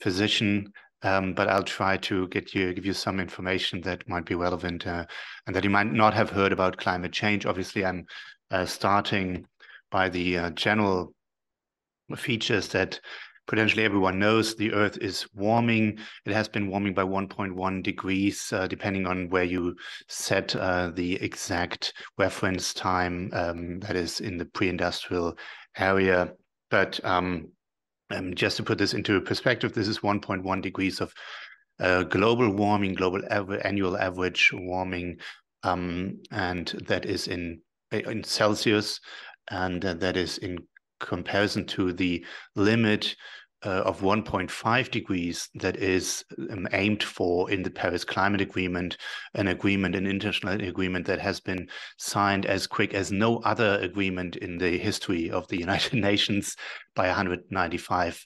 physician, um, but I'll try to get you give you some information that might be relevant uh, and that you might not have heard about climate change. Obviously, I'm uh, starting by the uh, general features that potentially everyone knows the Earth is warming. It has been warming by 1.1 degrees, uh, depending on where you set uh, the exact reference time um, that is in the pre-industrial area. But um, um, just to put this into perspective, this is 1.1 degrees of uh, global warming, global annual average warming, um, and that is in in Celsius, and uh, that is in comparison to the limit uh, of 1.5 degrees that is um, aimed for in the Paris Climate Agreement, an agreement, an international agreement that has been signed as quick as no other agreement in the history of the United Nations by 195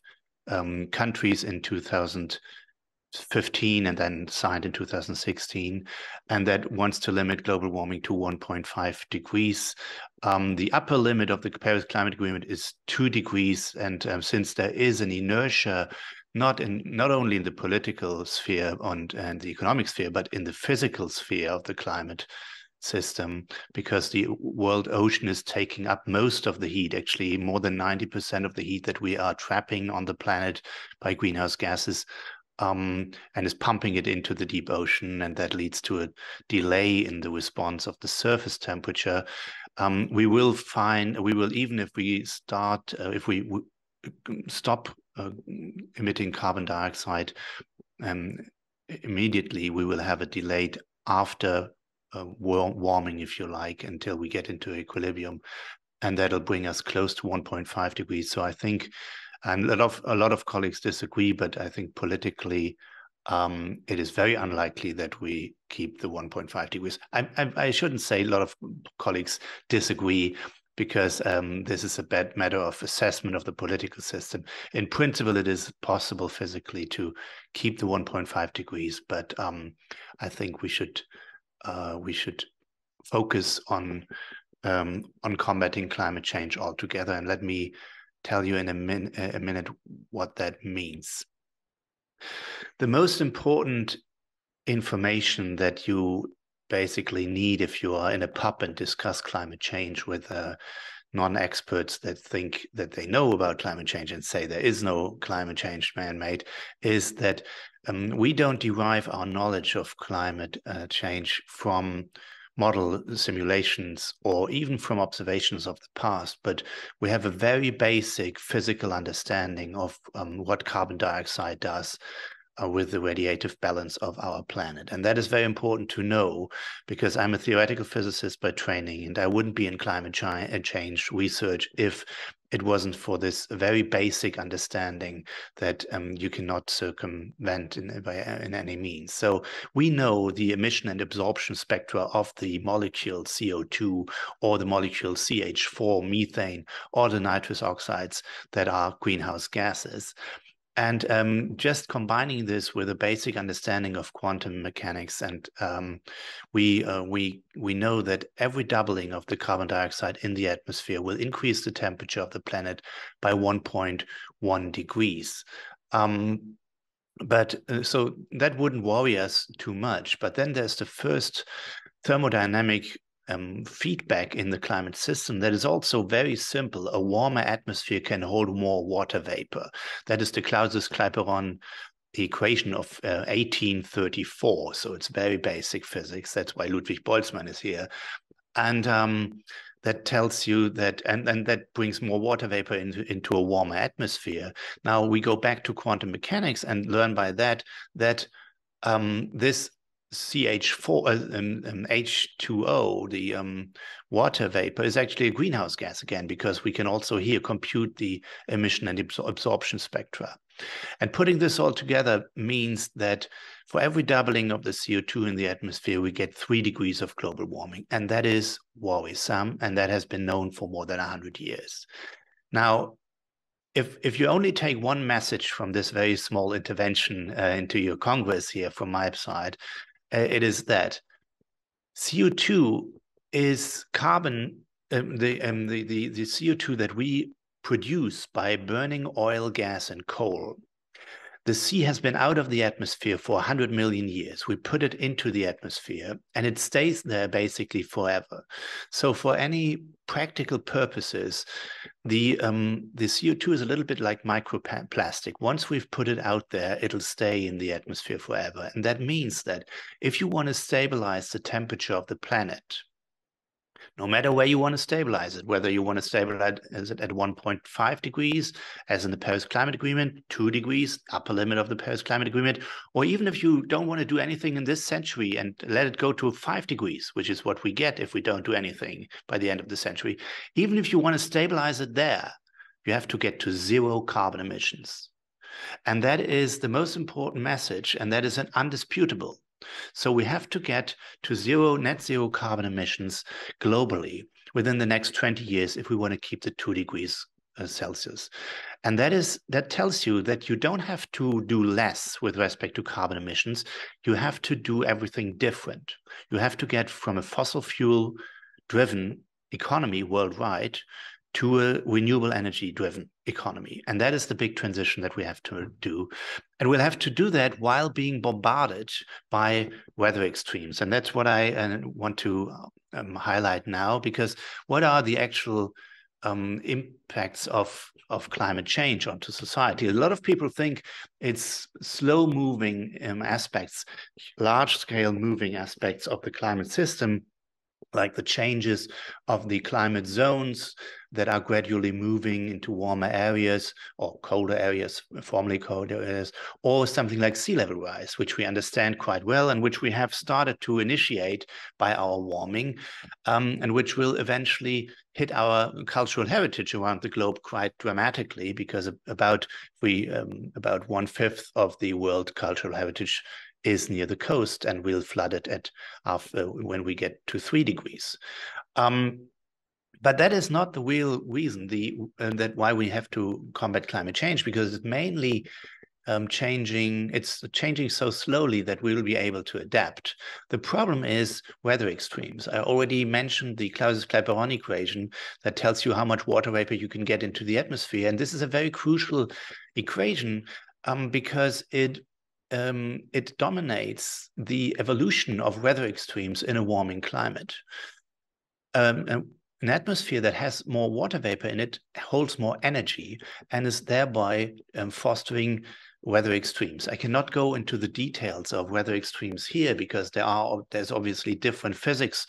um, countries in 2000. 15 and then signed in 2016, and that wants to limit global warming to 1.5 degrees. Um, the upper limit of the Paris Climate Agreement is two degrees, and um, since there is an inertia, not in not only in the political sphere and, and the economic sphere, but in the physical sphere of the climate system because the world ocean is taking up most of the heat actually more than 90% of the heat that we are trapping on the planet by greenhouse gases um, and is pumping it into the deep ocean, and that leads to a delay in the response of the surface temperature. Um, we will find, we will even if we start, uh, if we stop uh, emitting carbon dioxide um, immediately, we will have a delayed after uh, warming, if you like, until we get into equilibrium, and that'll bring us close to 1.5 degrees. So I think and a lot of a lot of colleagues disagree, but I think politically um, it is very unlikely that we keep the 1.5 degrees. I, I, I, shouldn't say a lot of colleagues disagree because um, this is a bad matter of assessment of the political system. In principle, it is possible physically to keep the 1.5 degrees, but um, I think we should uh, we should focus on um, on combating climate change altogether. And let me tell you in a, min a minute what that means. The most important information that you basically need if you are in a pub and discuss climate change with uh, non-experts that think that they know about climate change and say there is no climate change man-made is that um, we don't derive our knowledge of climate uh, change from model simulations or even from observations of the past, but we have a very basic physical understanding of um, what carbon dioxide does uh, with the radiative balance of our planet. And that is very important to know because I'm a theoretical physicist by training and I wouldn't be in climate uh, change research if it wasn't for this very basic understanding that um, you cannot circumvent in, by, uh, in any means. So we know the emission and absorption spectra of the molecule CO2 or the molecule CH4, methane, or the nitrous oxides that are greenhouse gases. And um, just combining this with a basic understanding of quantum mechanics, and um, we uh, we we know that every doubling of the carbon dioxide in the atmosphere will increase the temperature of the planet by 1.1 degrees. Um, but uh, so that wouldn't worry us too much. But then there's the first thermodynamic um, feedback in the climate system that is also very simple. A warmer atmosphere can hold more water vapor. That is the Clausius-Clapeyron equation of uh, 1834. So it's very basic physics. That's why Ludwig Boltzmann is here. And um, that tells you that, and, and that brings more water vapor into, into a warmer atmosphere. Now we go back to quantum mechanics and learn by that that um, this CH4, uh, um, um, H2O, the um, water vapor, is actually a greenhouse gas again, because we can also here compute the emission and absor absorption spectra. And putting this all together means that for every doubling of the CO2 in the atmosphere, we get three degrees of global warming. And that is worrisome, and that has been known for more than 100 years. Now, if if you only take one message from this very small intervention uh, into your Congress here from my side, it is that CO2 is carbon, um, the, um, the, the, the CO2 that we produce by burning oil, gas, and coal. The sea has been out of the atmosphere for 100 million years. We put it into the atmosphere and it stays there basically forever. So, for any practical purposes, the, um, the CO2 is a little bit like microplastic. Once we've put it out there, it'll stay in the atmosphere forever. And that means that if you want to stabilize the temperature of the planet, no matter where you want to stabilize it, whether you want to stabilize it at 1.5 degrees, as in the Paris Climate Agreement, 2 degrees, upper limit of the Paris Climate Agreement, or even if you don't want to do anything in this century and let it go to 5 degrees, which is what we get if we don't do anything by the end of the century, even if you want to stabilize it there, you have to get to zero carbon emissions. And that is the most important message, and that is an undisputable. So we have to get to zero net zero carbon emissions globally within the next 20 years if we want to keep the two degrees uh, Celsius. And that is that tells you that you don't have to do less with respect to carbon emissions. You have to do everything different. You have to get from a fossil fuel driven economy worldwide to a renewable energy driven economy. And that is the big transition that we have to do. And we'll have to do that while being bombarded by weather extremes. And that's what I uh, want to um, highlight now, because what are the actual um, impacts of, of climate change onto society? A lot of people think it's slow moving um, aspects, large scale moving aspects of the climate system like the changes of the climate zones that are gradually moving into warmer areas or colder areas, formerly colder areas, or something like sea level rise, which we understand quite well and which we have started to initiate by our warming, um, and which will eventually hit our cultural heritage around the globe quite dramatically, because about we um, about one fifth of the world cultural heritage is near the coast and will flood it at after when we get to three degrees. Um, but that is not the real reason the uh, that why we have to combat climate change because it's mainly um, changing it's changing so slowly that we will be able to adapt the problem is weather extremes i already mentioned the clausius-clapeyron equation that tells you how much water vapor you can get into the atmosphere and this is a very crucial equation um, because it um, it dominates the evolution of weather extremes in a warming climate. Um, an atmosphere that has more water vapor in it holds more energy and is thereby um, fostering weather extremes. I cannot go into the details of weather extremes here because there are there's obviously different physics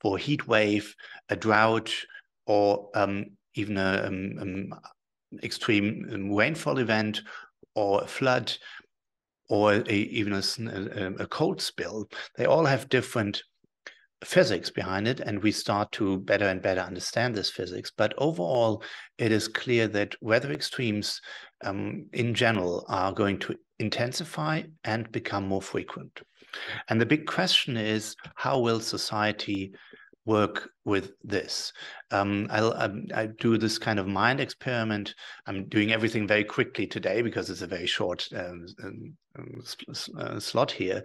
for heat wave, a drought, or um, even a um, um extreme rainfall event or a flood or a, even a, a cold spill, they all have different physics behind it, and we start to better and better understand this physics. But overall, it is clear that weather extremes um, in general are going to intensify and become more frequent. And the big question is how will society work with this. Um, I'll um, I do this kind of mind experiment. I'm doing everything very quickly today because it's a very short um, um uh, slot here.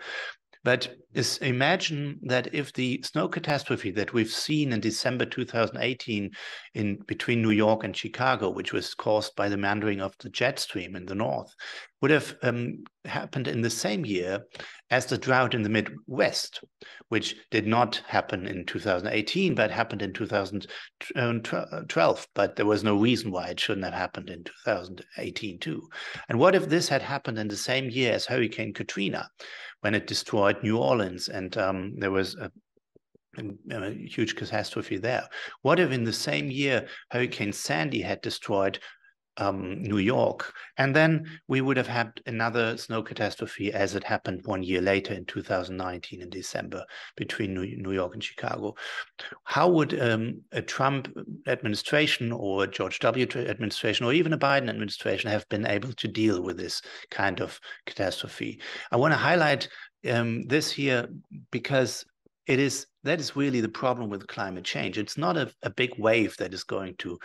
But is imagine that if the snow catastrophe that we've seen in December 2018 in between New York and Chicago, which was caused by the meandering of the jet stream in the north, would have um, happened in the same year as the drought in the Midwest, which did not happen in 2018, but happened in 2012. But there was no reason why it shouldn't have happened in 2018 too. And what if this had happened in the same year as Hurricane Katrina? When it destroyed New Orleans, and um, there was a a huge catastrophe there. What if in the same year Hurricane Sandy had destroyed um, New York. And then we would have had another snow catastrophe as it happened one year later in 2019 in December between New, York and Chicago. How would um, a Trump administration or a George W. administration or even a Biden administration have been able to deal with this kind of catastrophe? I want to highlight um, this here because it is that is really the problem with climate change. It's not a, a big wave that is going to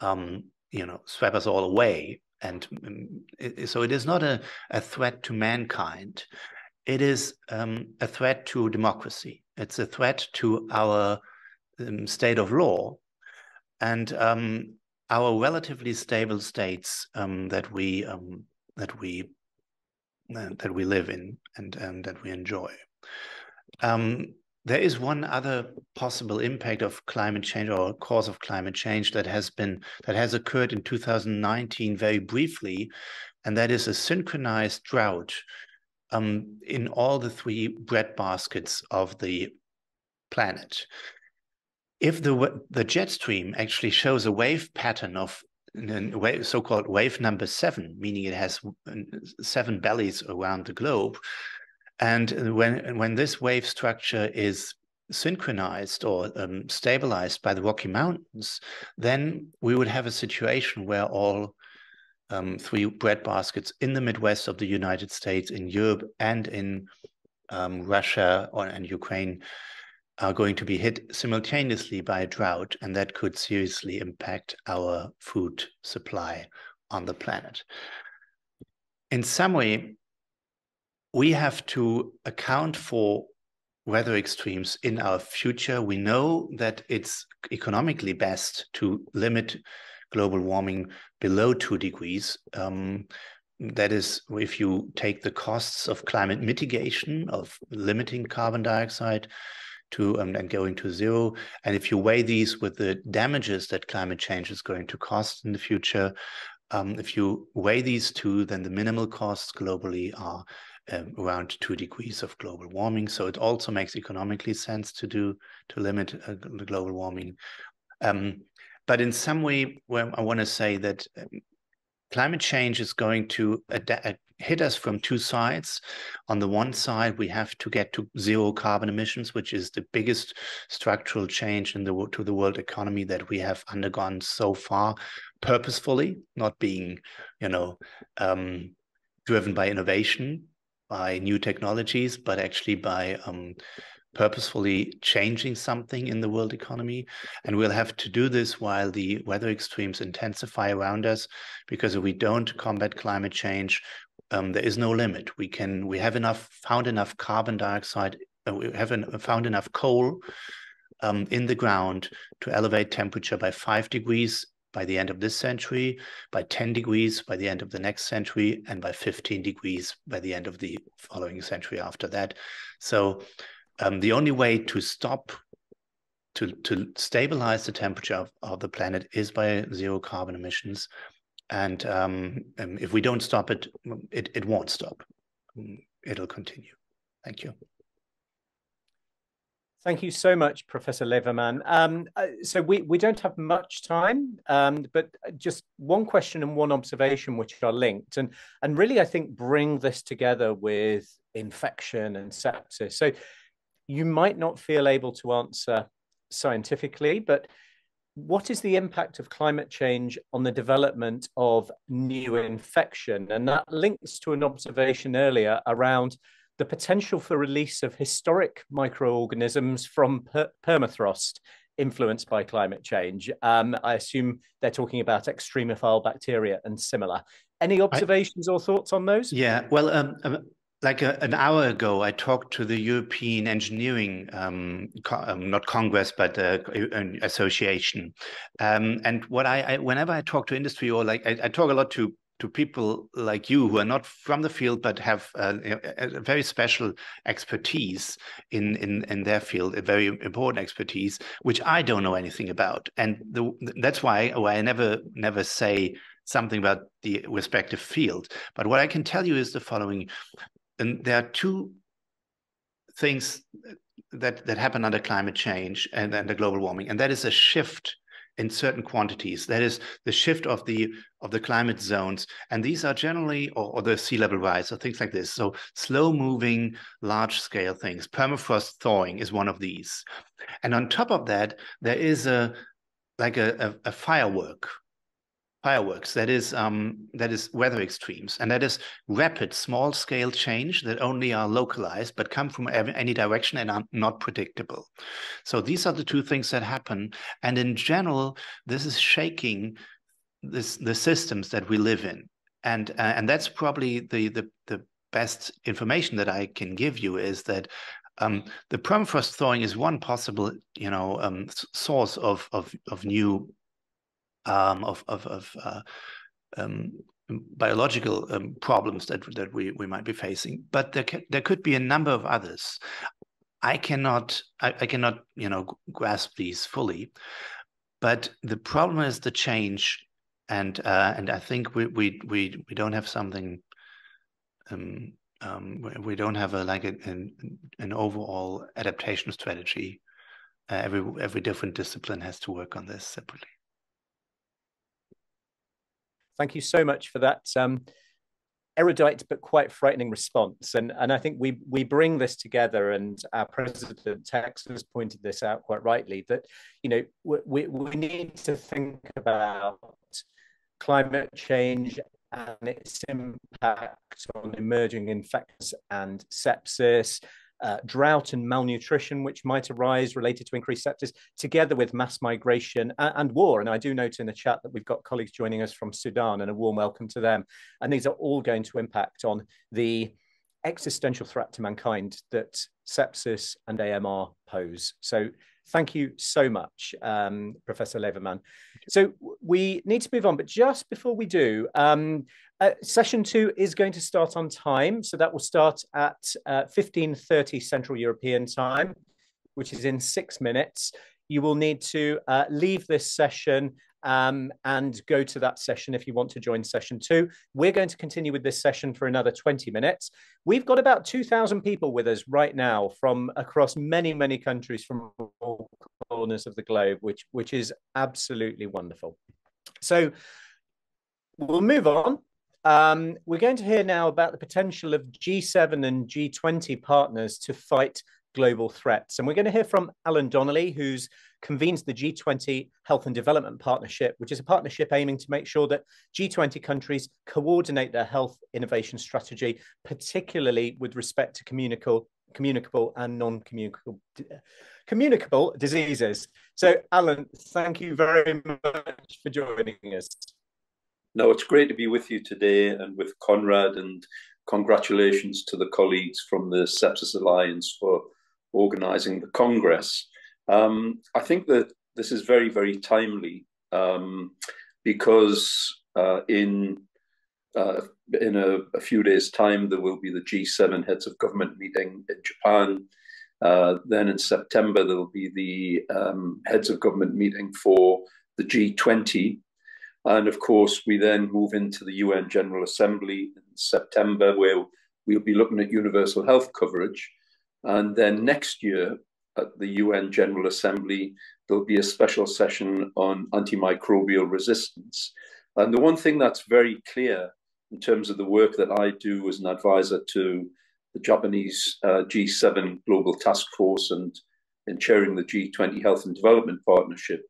um, you know sweep us all away. And um, so it is not a, a threat to mankind. It is um, a threat to democracy. It's a threat to our um, state of law. And um, our relatively stable states um, that we um, that we uh, that we live in and, and that we enjoy there is one other possible impact of climate change or cause of climate change that has been that has occurred in 2019 very briefly, and that is a synchronized drought um, in all the three bread baskets of the planet. If the the jet stream actually shows a wave pattern of so-called wave number seven, meaning it has seven bellies around the globe, and when, when this wave structure is synchronized or um, stabilized by the Rocky Mountains, then we would have a situation where all um, three bread baskets in the Midwest of the United States, in Europe, and in um, Russia or, and Ukraine are going to be hit simultaneously by a drought, and that could seriously impact our food supply on the planet. In way, we have to account for weather extremes in our future. We know that it's economically best to limit global warming below two degrees. Um, that is, if you take the costs of climate mitigation, of limiting carbon dioxide to um, and going to zero, and if you weigh these with the damages that climate change is going to cost in the future, um, if you weigh these two, then the minimal costs globally are um, around two degrees of global warming. So it also makes economically sense to do to limit uh, the global warming. Um, but in some way, well, I want to say that um, climate change is going to uh, hit us from two sides. On the one side, we have to get to zero carbon emissions, which is the biggest structural change in the to the world economy that we have undergone so far, purposefully, not being, you know, um, driven by innovation, by new technologies, but actually by um, purposefully changing something in the world economy. And we'll have to do this while the weather extremes intensify around us, because if we don't combat climate change, um, there is no limit. We can we have enough found enough carbon dioxide, uh, we have an, found enough coal um, in the ground to elevate temperature by five degrees by the end of this century, by 10 degrees by the end of the next century, and by 15 degrees by the end of the following century after that. So um, the only way to stop, to, to stabilize the temperature of, of the planet is by zero carbon emissions. And um, um if we don't stop it, it, it won't stop. It'll continue. Thank you. Thank you so much, Professor Levermann. Um, uh, so we, we don't have much time, um, but just one question and one observation which are linked and, and really, I think, bring this together with infection and sepsis. So you might not feel able to answer scientifically, but what is the impact of climate change on the development of new infection? And that links to an observation earlier around the potential for release of historic microorganisms from per permafrost influenced by climate change. Um, I assume they're talking about extremophile bacteria and similar. Any observations I, or thoughts on those? Yeah, well, um, um, like a, an hour ago, I talked to the European Engineering, um, co um, not Congress, but uh, association. Um, and what I, I, whenever I talk to industry or like, I, I talk a lot to to people like you who are not from the field but have a, a very special expertise in, in in their field, a very important expertise, which I don't know anything about, and the, that's why why I never never say something about the respective field. But what I can tell you is the following: and there are two things that that happen under climate change and under global warming, and that is a shift in certain quantities. That is the shift of the of the climate zones, and these are generally or, or the sea level rise or things like this. So slow moving, large scale things. Permafrost thawing is one of these, and on top of that, there is a like a, a, a firework fireworks. That is um, that is weather extremes. And that is rapid small scale change that only are localized but come from any direction and are not predictable. So these are the two things that happen. And in general this is shaking this the systems that we live in. And uh, and that's probably the the the best information that I can give you is that um, the permafrost thawing is one possible, you know, um, source of of of new um, of of, of uh, um, biological um, problems that that we we might be facing. But there can, there could be a number of others. I cannot I, I cannot you know grasp these fully. But the problem is the change, and uh, and I think we we we we don't have something. Um, um, we don't have a like a, an an overall adaptation strategy. Uh, every every different discipline has to work on this separately. Thank you so much for that um, erudite but quite frightening response. And, and I think we, we bring this together, and our president, Tex, has pointed this out quite rightly, that, you know, we, we need to think about climate change and its impact on emerging infections and sepsis, uh, drought and malnutrition, which might arise related to increased sepsis, together with mass migration and, and, war. And I do note in the chat that we've got colleagues joining us from Sudan, and a warm welcome to them. And these are all going to impact on the existential threat to mankind that sepsis and AMR pose. So thank you so much, um, Professor Levermann. So we need to move on, but just before we do, um, uh, session two is going to start on time. So that will start at uh, 15.30 Central European time, which is in six minutes. You will need to uh, leave this session um, and go to that session if you want to join session two. We're going to continue with this session for another 20 minutes. We've got about 2,000 people with us right now from across many, many countries from all corners of the globe, which, which is absolutely wonderful. So we'll move on. Um, we're going to hear now about the potential of G7 and G20 partners to fight global threats. And we're going to hear from Alan Donnelly, who's convenes the G20 Health and Development Partnership, which is a partnership aiming to make sure that G20 countries coordinate their health innovation strategy, particularly with respect to communicable, communicable and non-communicable communicable diseases. So, Alan, thank you very much for joining us. No, it's great to be with you today and with Konrad, and congratulations to the colleagues from the Sepsis Alliance for organising the Congress. Um, I think that this is very, very timely um, because uh, in uh, in a, a, few days' time there will be the G7 heads of government meeting in Japan. Uh, then in September there will be the um, heads of government meeting for the G20 and of course, we then move into the UN General Assembly in September, where we'll be looking at universal health coverage. And then next year at the UN General Assembly, there'll be a special session on antimicrobial resistance. And the one thing that's very clear in terms of the work that I do as an advisor to the Japanese uh, G7 Global Task Force and in chairing the G20 Health and Development Partnership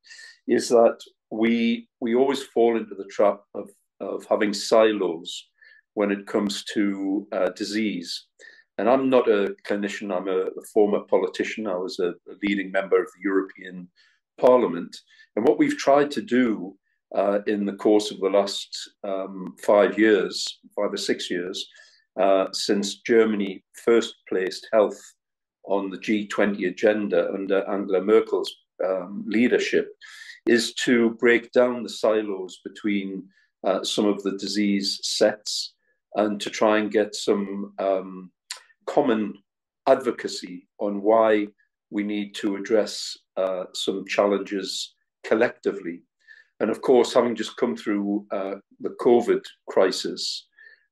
is that we we always fall into the trap of of having silos when it comes to uh, disease. And I'm not a clinician, I'm a, a former politician. I was a, a, leading member of the European Parliament. And what we've tried to do uh, in the course of the last um, five years, five or six years, uh, since Germany first placed health on the G20 agenda under Angela Merkel's um, leadership, is to break down the silos between uh, some of the disease sets and to try and get some um, common advocacy on why we need to address uh, some challenges collectively. And of course, having just come through uh, the COVID crisis,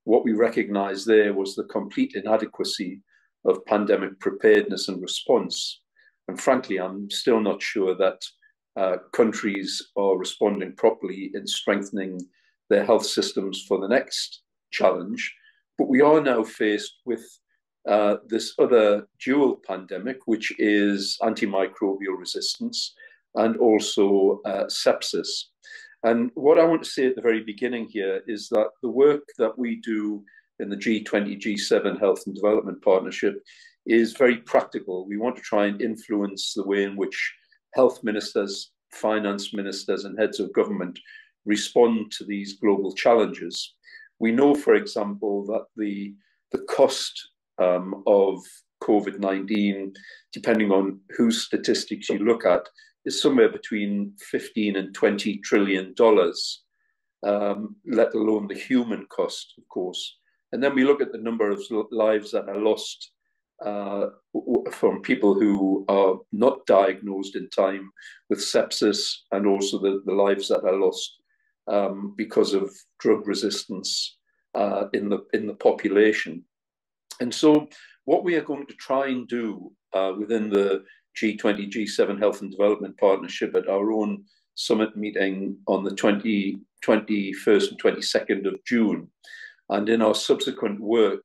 what we recognized there was the complete inadequacy of pandemic preparedness and response. And frankly, I'm still not sure that uh, countries are responding properly in strengthening their health systems for the next challenge. But we are now faced with uh, this other dual pandemic, which is antimicrobial resistance and also uh, sepsis. And what I want to say at the very beginning here is that the work that we do in the G20, G7 Health and Development Partnership is very practical. We want to try and influence the way in which health ministers, finance ministers, and heads of government respond to these global challenges. We know, for example, that the, the cost um, of COVID 19, depending on whose statistics you look at, is somewhere between 15 and 20 trillion dollars, um, let alone the human cost, of course. And then we look at the number of lives that are lost uh, from people who are not diagnosed in time with sepsis, and also the, the lives that are lost um, because of drug resistance uh, in the in the population. And so, what we are going to try and do uh, within the G20, G7 Health and Development Partnership at our own summit meeting on the 20, 21st and 22nd of June, and in our subsequent work,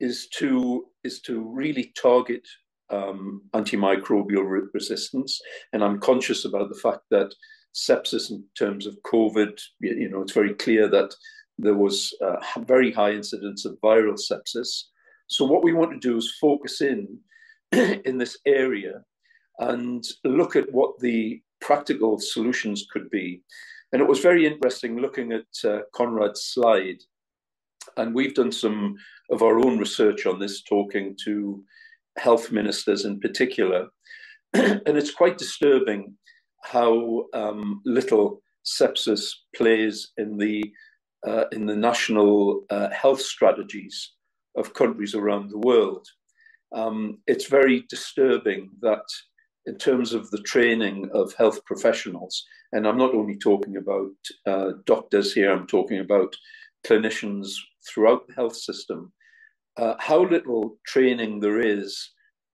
is to is to really target um, antimicrobial resistance. And I'm conscious about the fact that sepsis, in terms of COVID, you know, it's very clear that there was a very high incidence of viral sepsis. So what we want to do is focus in in this area and look at what the practical solutions could be. And it was very interesting looking at uh, Konrad's slide. And we've done some of our own research on this, talking to health ministers in particular. and it's quite disturbing how um, little sepsis plays in the uh, in the national uh, health strategies of countries around the world. Um, it's very disturbing that, in terms of the training of health professionals, and I'm not only talking about uh, doctors here, I'm talking about clinicians throughout the health system, uh, how little training there is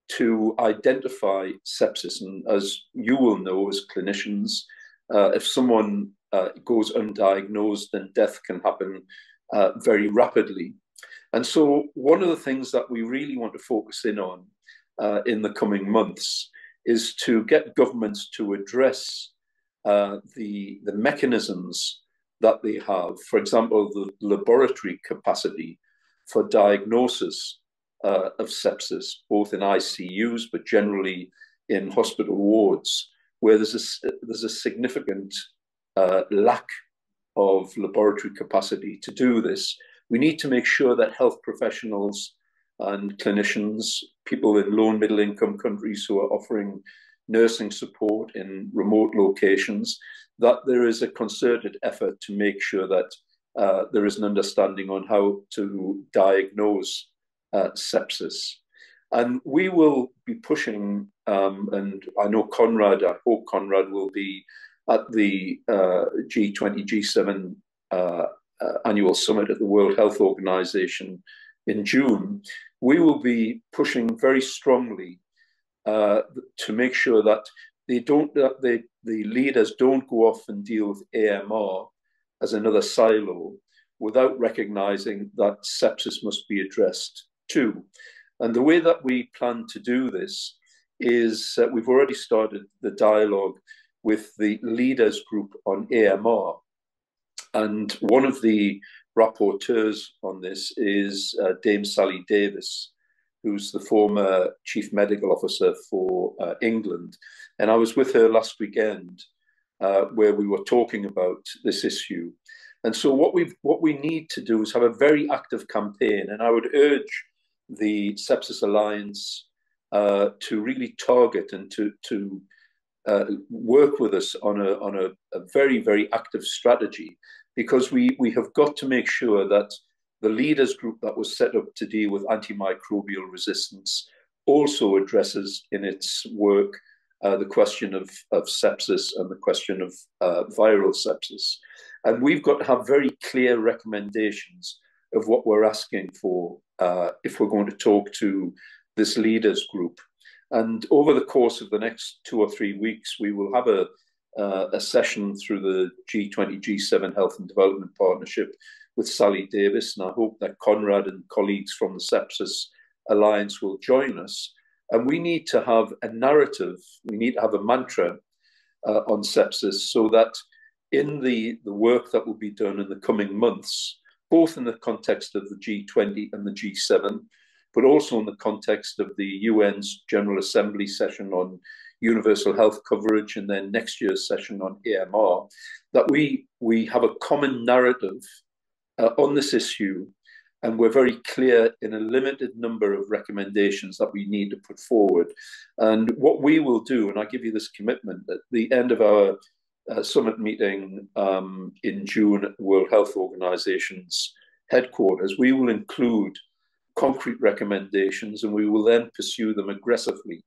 to identify sepsis. And as you will know as clinicians, uh, if someone uh, goes undiagnosed, then death can happen uh, very rapidly. And so, one of the things that we really want to focus in on uh, in the coming months is to get governments to address uh, the, the mechanisms that they have. For example, the laboratory capacity for diagnosis uh, of sepsis, both in ICUs, but generally in hospital wards, where there's a, there's a significant uh, lack of laboratory capacity to do this. We need to make sure that health professionals and clinicians, people in low and middle income countries who are offering nursing support in remote locations, that there is a concerted effort to make sure that uh, there is an understanding on how to diagnose uh, sepsis. And we will be pushing, um, and I know Konrad, I hope Konrad will be at the uh, G20, G7 uh, uh, annual summit at the World Health Organization in June. We will be pushing very strongly uh, to make sure that they don't, that they, the leaders don't go off and deal with AMR as another silo without recognizing that sepsis must be addressed too. And the way that we plan to do this is that we've already started the dialogue with the leaders group on AMR. And one of the rapporteurs on this is uh, Dame Sally Davies, who's the former chief medical officer for uh, England. And I was with her last weekend uh, where we were talking about this issue. And so what we what we need to do is have a very active campaign, and I would urge the Sepsis Alliance uh, to really target and to to uh, work with us on a on a, a, very very active strategy, because we we have got to make sure that the leaders group that was set up to deal with antimicrobial resistance also addresses in its work uh, the question of, of sepsis and the question of uh, viral sepsis. And we've got to have very clear recommendations of what we're asking for uh, if we're going to talk to this leaders group. And over the course of the next two or three weeks, we will have a, uh, a session through the G20 G7 Health and Development Partnership with Sally Davies. And I hope that Konrad and colleagues from the Sepsis Alliance will join us. And we need to have a narrative, we need to have a mantra uh, on sepsis so that in the, the work that will be done in the coming months, both in the context of the G20 and the G7, but also in the context of the UN's General Assembly session on universal health coverage and then next year's session on AMR, that we, we have a common narrative uh, on this issue and we're very clear in a limited number of recommendations that we need to put forward. And what we will do, and I give you this commitment, at the end of our uh, summit meeting um, in June at the World Health Organization's headquarters, we will include concrete recommendations and we will then pursue them aggressively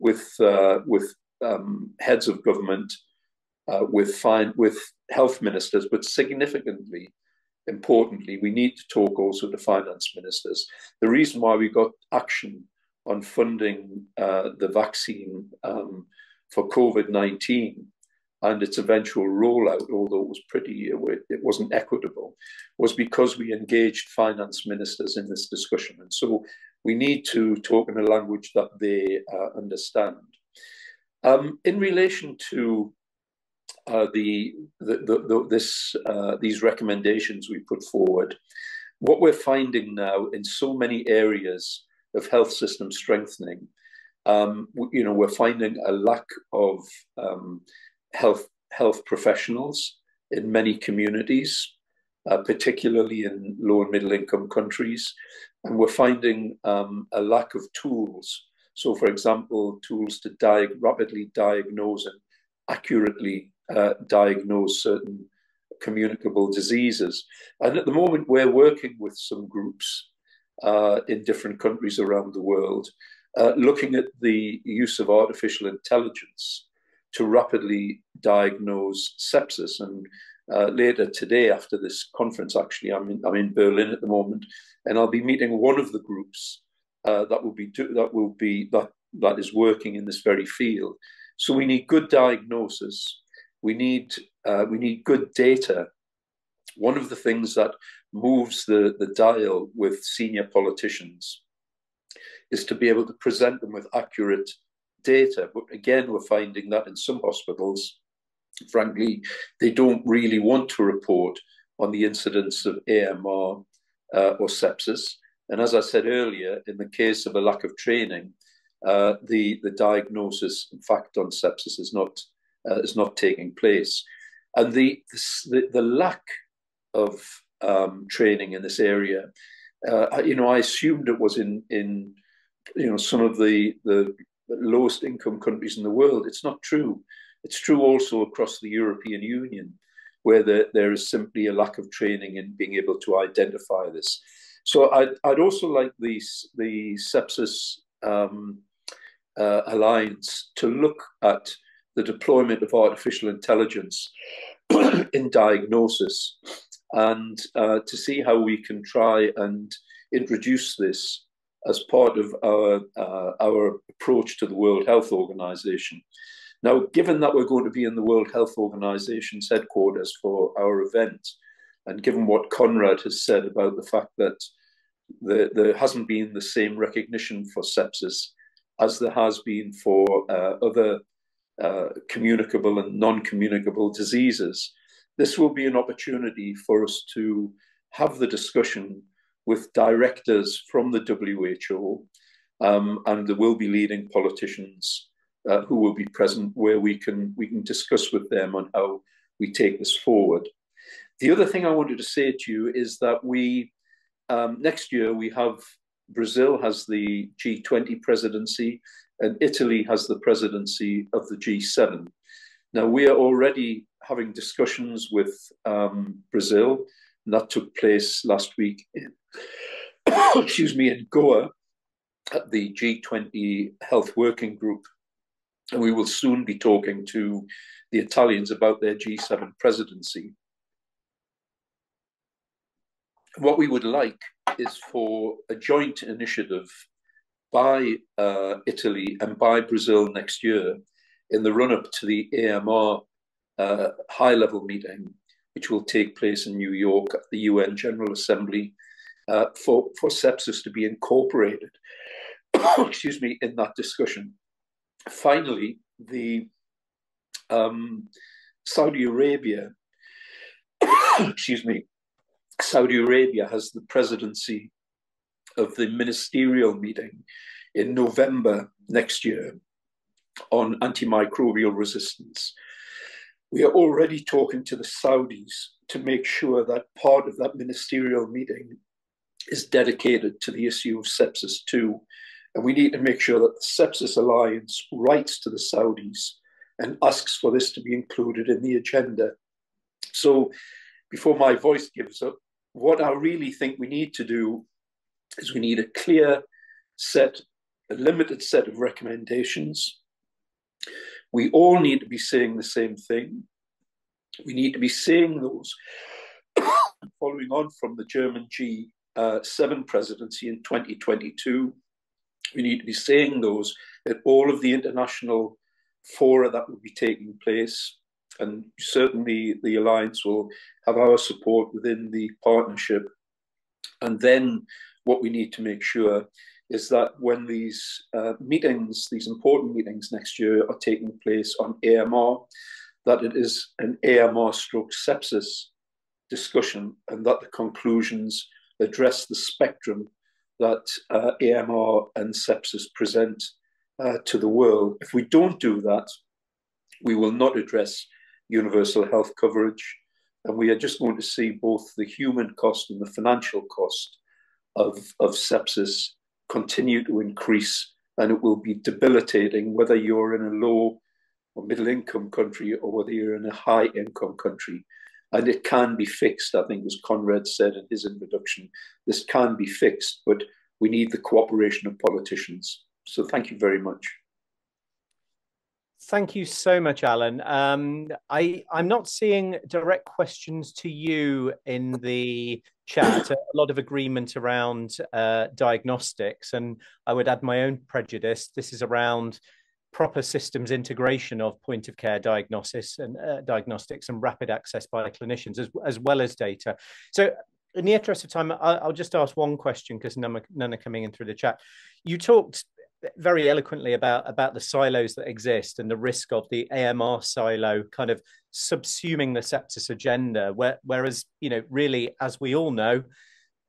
with, uh, with um, heads of government, uh, with, fine, with health ministers, but significantly importantly, we need to talk also to finance ministers. The reason why we got action on funding uh, the vaccine um, for COVID 19 and its eventual rollout, although it was pretty, it wasn't equitable, was because we engaged finance ministers in this discussion. And so we need to talk in a language that they uh, understand. Um, in relation to uh, the, the, the, this, uh, these recommendations we put forward, what we're finding now in so many areas of health system strengthening, um, you know, we're finding a lack of um, health health professionals in many communities, uh, particularly in low and middle income countries, and we're finding um, a lack of tools. So, for example, tools to rapidly diagnose and accurately uh, diagnose certain communicable diseases. And at the moment, we're working with some groups uh, in different countries around the world, uh, looking at the use of artificial intelligence to rapidly diagnose sepsis. And uh, later today, after this conference, actually, I'm in, I'm in Berlin at the moment, and I'll be meeting one of the groups uh, that will be do, that will be that that is working in this very field. So we need good diagnosis we need uh, we need good data. One of the things that moves the, the dial with senior politicians is to be able to present them with accurate data. But again, we're finding that in some hospitals, frankly, they don't really want to report on the incidence of AMR uh, or sepsis. And as I said earlier, in the case of a lack of training, uh, the, the diagnosis, in fact, on sepsis is not uh, is not taking place. And the, the, the lack of um, training in this area, uh, you know, I assumed it was in, in you know, some of the, the lowest income countries in the world. It's not true. It's true also across the European Union, where the, there is simply a lack of training in being able to identify this. So I'd, I'd also like the, the sepsis um, uh, alliance to look at the deployment of artificial intelligence in diagnosis and uh, to see how we can try and introduce this as part of our, uh, our approach to the World Health Organization. Now, given that we're going to be in the World Health Organization's headquarters for our event, and given what Konrad has said about the fact that the, there hasn't been the same recognition for sepsis as there has been for uh, other uh, communicable and non-communicable diseases. This will be an opportunity for us to have the discussion with directors from the WHO, um, and there will be leading politicians uh, who will be present where we can we can discuss with them on how we take this forward. The other thing I wanted to say to you is that we um, next year we have Brazil has the G20 presidency and Italy has the presidency of the G7. Now, we are already having discussions with um, Brazil, and that took place last week in, excuse me, in Goa at the G20 Health Working Group. And we will soon be talking to the Italians about their G7 presidency. What we would like is for a joint initiative by uh, Italy and by Brazil next year in the run up to the AMR uh, high level meeting, which will take place in New York at the UN General Assembly uh, for, for sepsis to be incorporated, excuse me, in that discussion. Finally, the um, Saudi Arabia, excuse me, Saudi Arabia has the presidency of the ministerial meeting in November next year on antimicrobial resistance. We are already talking to the Saudis to make sure that part of that ministerial meeting is dedicated to the issue of sepsis too. And we need to make sure that the Sepsis Alliance writes to the Saudis and asks for this to be included in the agenda. So before my voice gives up, what I really think we need to do is we need a clear set, a limited set of recommendations. We all need to be saying the same thing. We need to be saying those following on from the German G7 presidency in 2022. We need to be saying those at all of the international fora that will be taking place. And certainly the alliance will have our support within the partnership. And then what we need to make sure is that when these uh, meetings, these important meetings next year are taking place on AMR, that it is an AMR stroke sepsis discussion and that the conclusions address the spectrum that uh, AMR and sepsis present uh, to the world. If we don't do that, we will not address universal health coverage, and we are just going to see both the human cost and the financial cost of, of sepsis continue to increase, and it will be debilitating whether you're in a low or middle income country or whether you're in a high income country. And it can be fixed, I think, as Konrad said in his introduction. This can be fixed, but we need the cooperation of politicians. So thank you very much. Thank you so much, Alan. Um, I, I'm not seeing direct questions to you in the chat. A lot of agreement around uh, diagnostics, and I would add my own prejudice. This is around proper systems integration of point of care diagnosis and uh, diagnostics and rapid access by clinicians as, as well as data. So in the interest of time, I'll, I'll just ask one question because none, none, are coming in through the chat. You talked very eloquently about about the silos that exist and the risk of the AMR silo kind of subsuming the sepsis agenda. Where, whereas, you know, really, as we all know,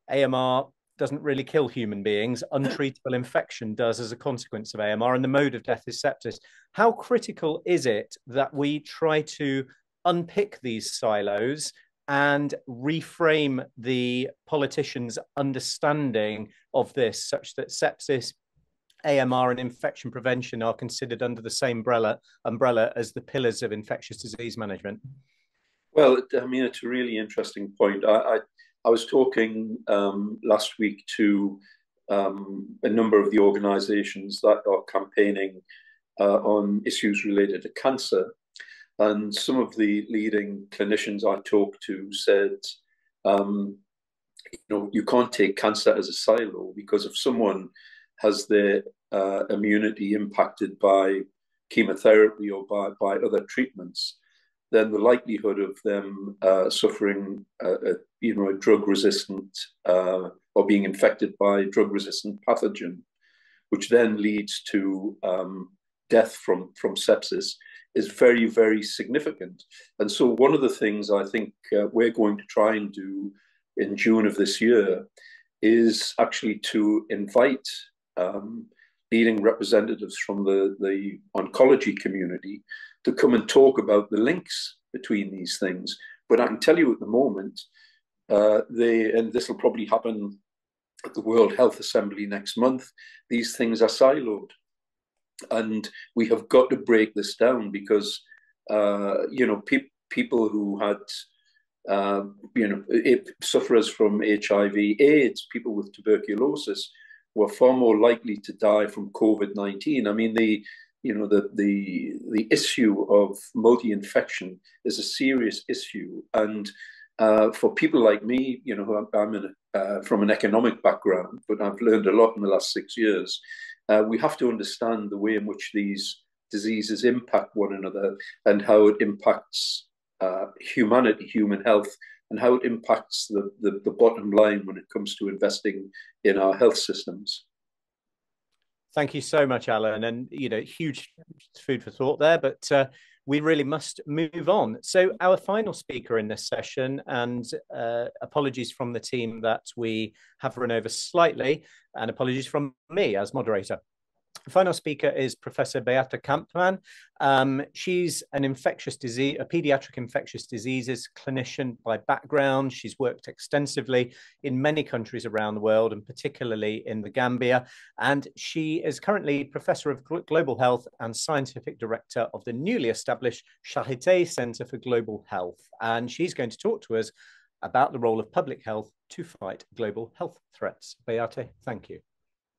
AMR doesn't really kill human beings. Untreatable infection does as a consequence of AMR, and the mode of death is sepsis. How critical is it that we try to unpick these silos and reframe the politicians' understanding of this such that sepsis AMR and infection prevention are considered under the same umbrella, umbrella as the pillars of infectious disease management? Well, I mean, it's a really interesting point. I, I, I was talking um, last week to um, a number of the organizations that are campaigning uh, on issues related to cancer. And some of the leading clinicians I talked to said, um, you know, you can't take cancer as a silo because if someone has their uh, immunity impacted by chemotherapy or by, by other treatments, then the likelihood of them uh, suffering, a, a, you know, a drug-resistant uh, or being infected by drug-resistant pathogen, which then leads to um, death from from sepsis, is very very significant. And so one of the things I think uh, we're going to try and do in June of this year is actually to invite um, leading representatives from the, the oncology community to come and talk about the links between these things. But I can tell you at the moment, uh, they, and this will probably happen at the World Health Assembly next month, these things are siloed. And we have got to break this down because, uh, you know, pe people who had, uh, you know, sufferers from HIV, AIDS, people with tuberculosis, were far more likely to die from COVID nineteen. I mean, the you know the the the issue of multi-infection is a serious issue, and uh, for people like me, you know, I'm, in uh, from an economic background, but I've learned a lot in the last six years. uh, we have to understand the way in which these diseases impact one another and how it impacts uh, humanity, human health, and how it impacts the, the, the bottom line when it comes to investing in our health systems. Thank you so much, Alan. And, you know, huge food for thought there, but uh, we really must move on. So, our final speaker in this session, and uh, apologies from the team that we have run over slightly, and apologies from me as moderator. The final speaker is Professor Beate Kampmann. Um, she's an infectious disease, a pediatric infectious diseases clinician by background. She's worked extensively in many countries around the world, and particularly in the Gambia. And she is currently Professor of Global Health and Scientific Director of the newly established Charité Center for Global Health. And she's going to talk to us about the role of public health to fight global health threats. Beate, thank you.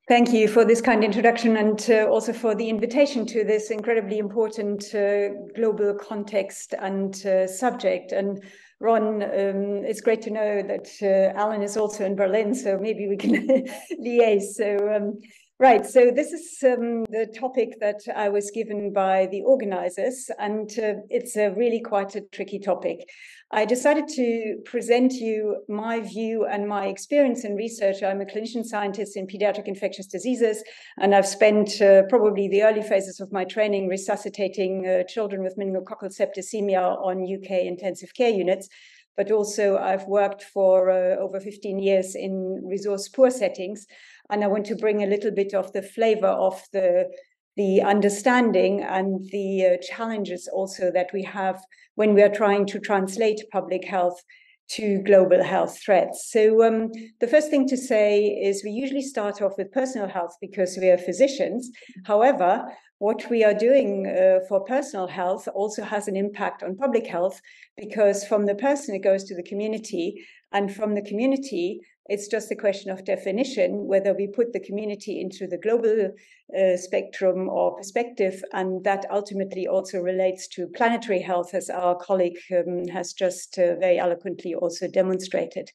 Thank you for this kind introduction and uh, also for the invitation to this incredibly important uh, global context and uh, subject. And Ron, um, it's great to know that uh, Alan is also in Berlin, so maybe we can liaise. So, um, right, so this is um, the topic that I was given by the organizers, and uh, it's a really quite a tricky topic. I decided to present you my view and my experience in research. I'm a clinician scientist in pediatric infectious diseases, and I've spent uh, probably the early phases of my training resuscitating uh, children with meningococcal septicemia on UK intensive care units. But also, I've worked for uh, over 15 years in resource poor settings, and I want to bring a little bit of the flavor of the the understanding and the uh, challenges also that we have when we are trying to translate public health to global health threats. So, um, the first thing to say is we usually start off with personal health because we are physicians. However, what we are doing uh, for personal health also has an impact on public health because from the person it goes to the community, and from the community it's just a question of definition whether we put the community into the global uh, spectrum or perspective. And that ultimately also relates to planetary health, as our colleague um, has just uh, very eloquently also demonstrated.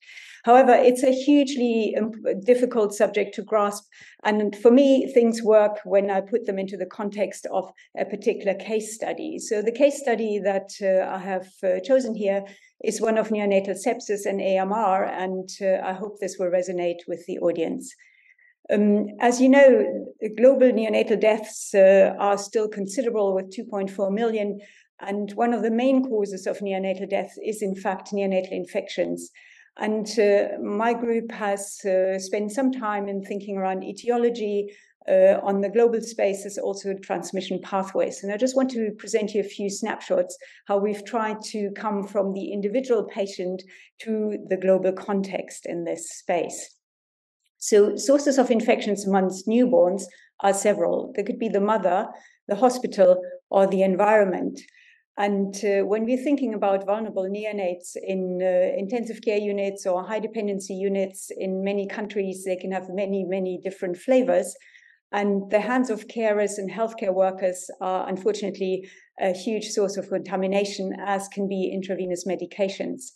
However, it's a hugely difficult subject to grasp. And for me, things work when I put them into the context of a particular case study. So the case study that uh, I have uh, chosen here is one of neonatal sepsis and AMR, and uh, I hope this will resonate with the audience. Um, as you know, global neonatal deaths uh, are still considerable with 2.4 million, and one of the main causes of neonatal death is, in fact, neonatal infections. And uh, my group has uh, spent some time in thinking around etiology uh, on the global space as also transmission pathways. And I just want to present you a few snapshots how we've tried to come from the individual patient to the global context in this space. So, sources of infections amongst newborns are several. There could be the mother, the hospital, or the environment. And uh, when we're thinking about vulnerable neonates in uh, intensive care units or high dependency units in many countries, they can have many, many different flavors. And the hands of carers and healthcare workers are unfortunately a huge source of contamination, as can be intravenous medications.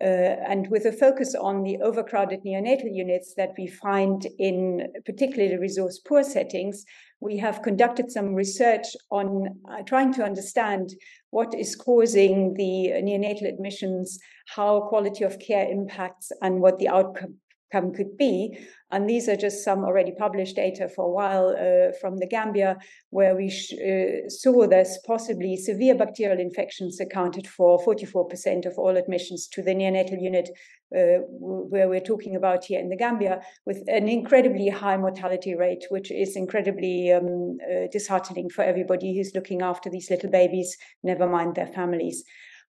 Uh, and with a focus on the overcrowded neonatal units that we find in particularly resource poor settings, we have conducted some research on uh, trying to understand what is causing the neonatal admissions, how quality of care impacts, and what the outcome outcome could be. And these are just some already published data for a while uh, from the Gambia, where we uh, saw this possibly severe bacterial infections accounted for 44% of all admissions to the neonatal unit, uh, where we're talking about here in the Gambia, with an incredibly high mortality rate, which is incredibly um, uh, disheartening for everybody who's looking after these little babies, never mind their families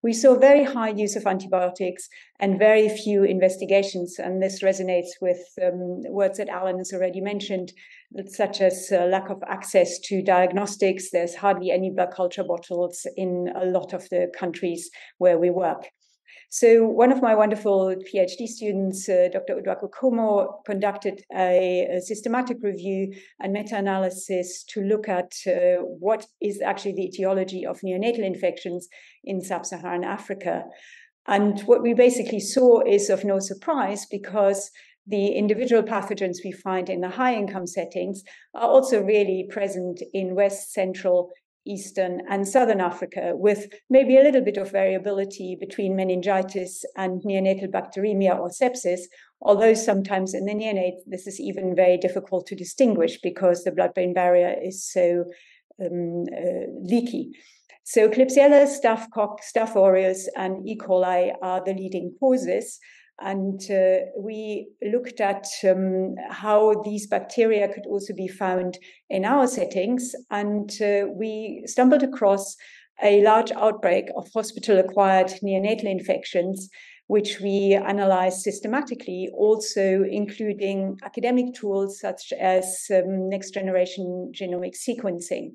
we saw very high use of antibiotics and very few investigations. And this resonates with um, words that Alan has already mentioned, such as uh, lack of access to diagnostics. There's hardly any blood culture bottles in a lot of the countries where we work. So one of my wonderful PhD students, uh, Dr. Uduak Okomo, conducted a, a, systematic review and meta-analysis to look at uh, what is actually the etiology of neonatal infections in sub-Saharan Africa. And what we basically saw is of no surprise because the individual pathogens we find in the high income settings are also really present in West, Central, Eastern, and Southern Africa, with maybe a little bit of variability between meningitis and neonatal bacteremia or sepsis, although sometimes in the neonate, this is even very difficult to distinguish because the blood brain barrier is so um, uh, leaky. So Klebsiella, Staphylococcus, Staph aureus, and E. coli are the leading causes. And uh, we looked at um, how these bacteria could also be found in our settings. And uh, we stumbled across a large outbreak of hospital acquired neonatal infections, which we analyzed systematically, also including academic tools such as um, next generation genomic sequencing.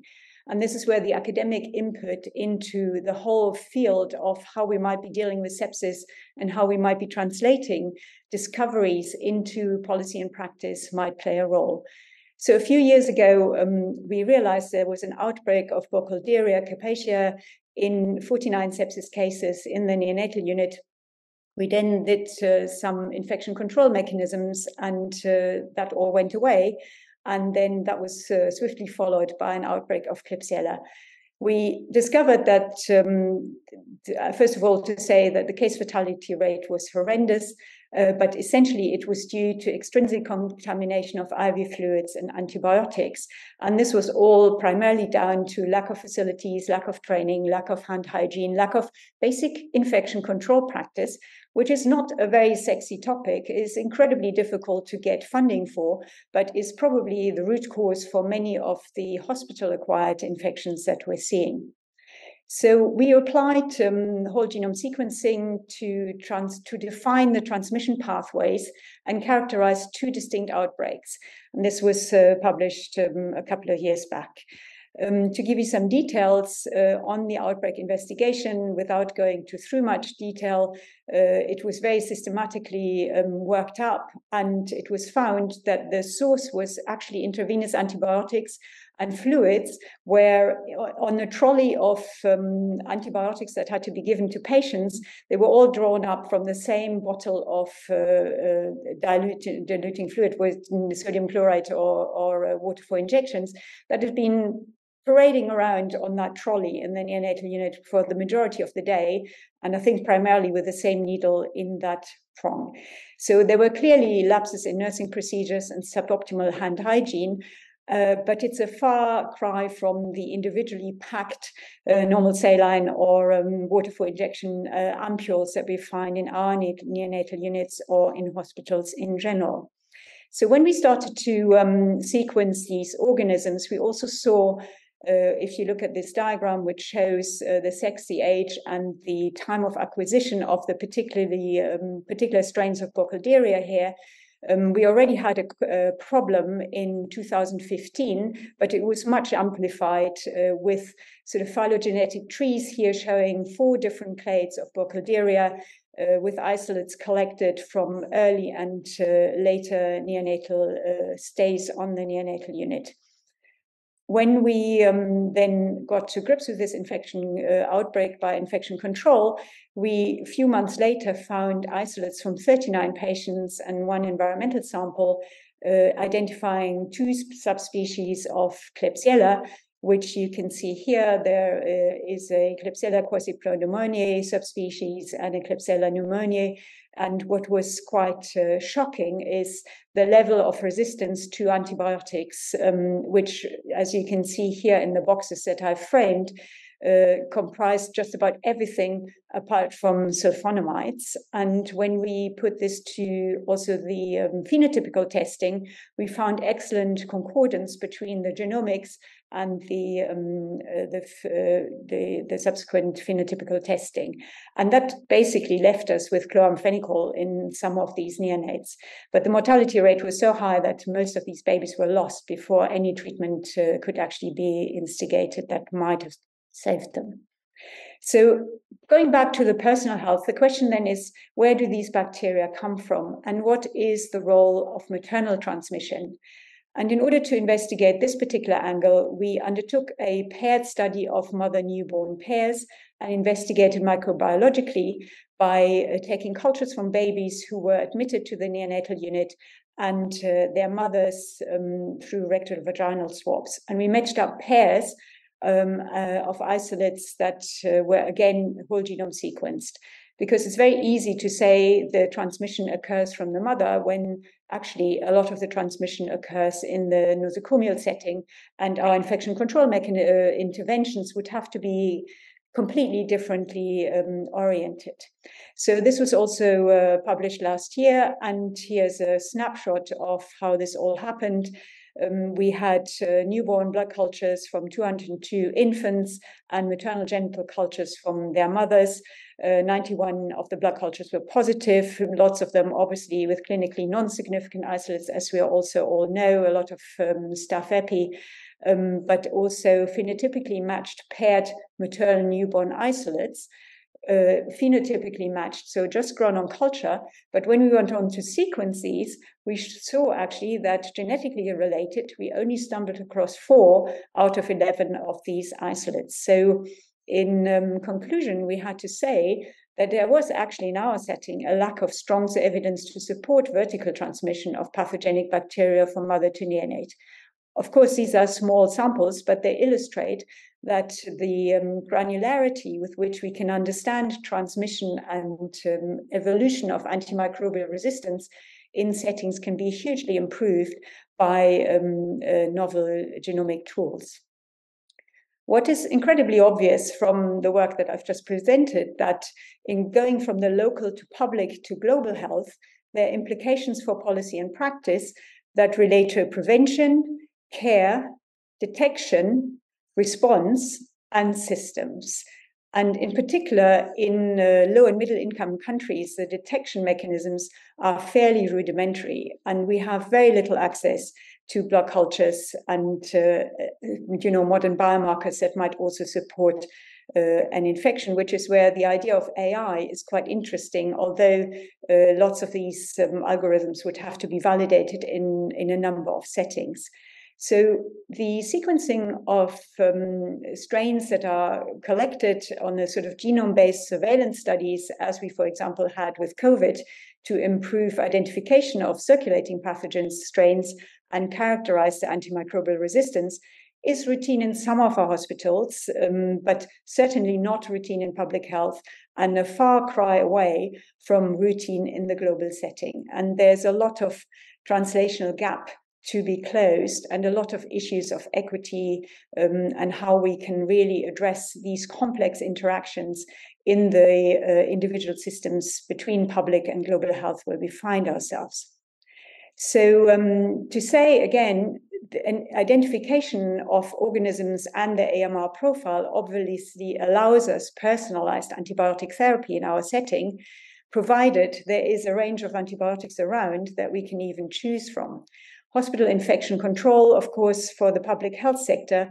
And this is where the academic input into the whole field of how we might be dealing with sepsis and how we might be translating discoveries into policy and practice might play a role. So a few years ago, um, we realized there was an outbreak of Burkholderia cepacia in 49 sepsis cases in the neonatal unit. We then did uh, some infection control mechanisms, and uh, that all went away. And then that was uh, swiftly followed by an outbreak of Klebsiella. We discovered that, um, uh, first of all, to say that the case fatality rate was horrendous, uh, but essentially it was due to extrinsic contamination of IV fluids and antibiotics. And this was all primarily down to lack of facilities, lack of training, lack of hand hygiene, lack of basic infection control practice, which is not a very sexy topic, is incredibly difficult to get funding for, but is probably the root cause for many of the hospital acquired infections that we're seeing. So we applied um, whole genome sequencing to trans- to define the transmission pathways and characterize two distinct outbreaks. And this was uh, published um, a couple of years back. Um, to give you some details uh, on the outbreak investigation, without going to through much detail, uh, it was very systematically um, worked up, and it was found that the source was actually intravenous antibiotics and fluids, where on a trolley of um, antibiotics that had to be given to patients, they were all drawn up from the same bottle of uh, uh dilute, diluting fluid with sodium chloride or, or uh, water for injections that had been parading around on that trolley in the neonatal unit for the majority of the day, and I think primarily with the same needle in that prong. So there were clearly lapses in nursing procedures and suboptimal hand hygiene. Uh, but it's a far cry from the individually packed uh, normal saline or um, water for injection uh, ampules that we find in our neonatal units or in hospitals in general. So when we started to um, sequence these organisms, we also saw uh, if you look at this diagram, which shows uh, the sex, the age, and the time of acquisition of the particularly um, particular strains of Burkholderia here, um, we already had a, a, problem in 2015, but it was much amplified uh, with sort of phylogenetic trees here showing four different clades of Burkholderia uh, with isolates collected from early and uh, later neonatal uh, stays on the neonatal unit when we um, then got to grips with this infection uh, outbreak by infection control, we a few months later found isolates from 39 patients and one environmental sample uh, identifying two subspecies of Klebsiella, which you can see here. There uh, is a Klebsiella quasipneumoniae subspecies and Klebsiella pneumoniae and what was quite uh, shocking is the level of resistance to antibiotics, um, which, as you can see here in the boxes that I've framed, uh, comprised just about everything apart from sulfonamides. And when we put this to also the um, phenotypical testing, we found excellent concordance between the genomics and the um, uh, the, uh, the, the subsequent phenotypical testing, and that basically left us with chloramphenicol in some of these neonates. But the mortality rate was so high that most of these babies were lost before any treatment uh, could actually be instigated that might have saved them. So, going back to the personal health, the question then is where do these bacteria come from and what is the role of maternal transmission? And in order to investigate this particular angle, we undertook a paired study of mother newborn pairs and investigated microbiologically by uh, taking cultures from babies who were admitted to the neonatal unit and uh, their mothers um, through rectal vaginal swabs. And we matched up pairs um, uh, of isolates that uh, were again whole genome sequenced because it's very easy to say the transmission occurs from the mother when actually a lot of the transmission occurs in the nosocomial setting and our infection control uh, interventions would have to be completely differently um, oriented. So this was also uh, published last year, and here's a snapshot of how this all happened. Um, we had uh, newborn blood cultures from 202 infants and maternal genital cultures from their mothers. Uh, 91 of the blood cultures were positive, lots of them obviously with clinically non significant isolates, as we also all know, a lot of um, staph epi. Um, but also phenotypically matched paired maternal newborn isolates uh, phenotypically matched, so just grown on culture. But when we went on to sequence these, we saw actually that genetically related, we only stumbled across four out of 11 of these isolates. So, in um, conclusion, we had to say that there was actually in our setting a lack of strong evidence to support vertical transmission of pathogenic bacteria from mother to neonate. Of course, these are small samples, but they illustrate that the um, granularity with which we can understand transmission and um, evolution of antimicrobial resistance in settings can be hugely improved by um, uh, novel genomic tools. What is incredibly obvious from the work that I've just presented that in going from the local to public to global health, there are implications for policy and practice that relate to prevention, care, detection, response, and systems. And in particular, in uh, low and middle income countries, the detection mechanisms are fairly rudimentary, and we have very little access to blood cultures and uh, you know modern biomarkers that might also support uh, an infection, which is where the idea of AI is quite interesting. Although uh, lots of these um, algorithms would have to be validated in in a number of settings. So the sequencing of um, strains that are collected on a sort of genome-based surveillance studies, as we, for example, had with COVID, to improve identification of circulating pathogens strains and characterize the antimicrobial resistance, is routine in some of our hospitals, um, but certainly not routine in public health, and a far cry away from routine in the global setting. And there's a lot of translational gap to be closed and a lot of issues of equity um, and how we can really address these complex interactions in the uh, individual systems between public and global health where we find ourselves. So, um, to say again, an identification of organisms and the AMR profile obviously allows us personalized antibiotic therapy in our setting, provided there is a range of antibiotics around that we can even choose from hospital infection control, of course, for the public health sector.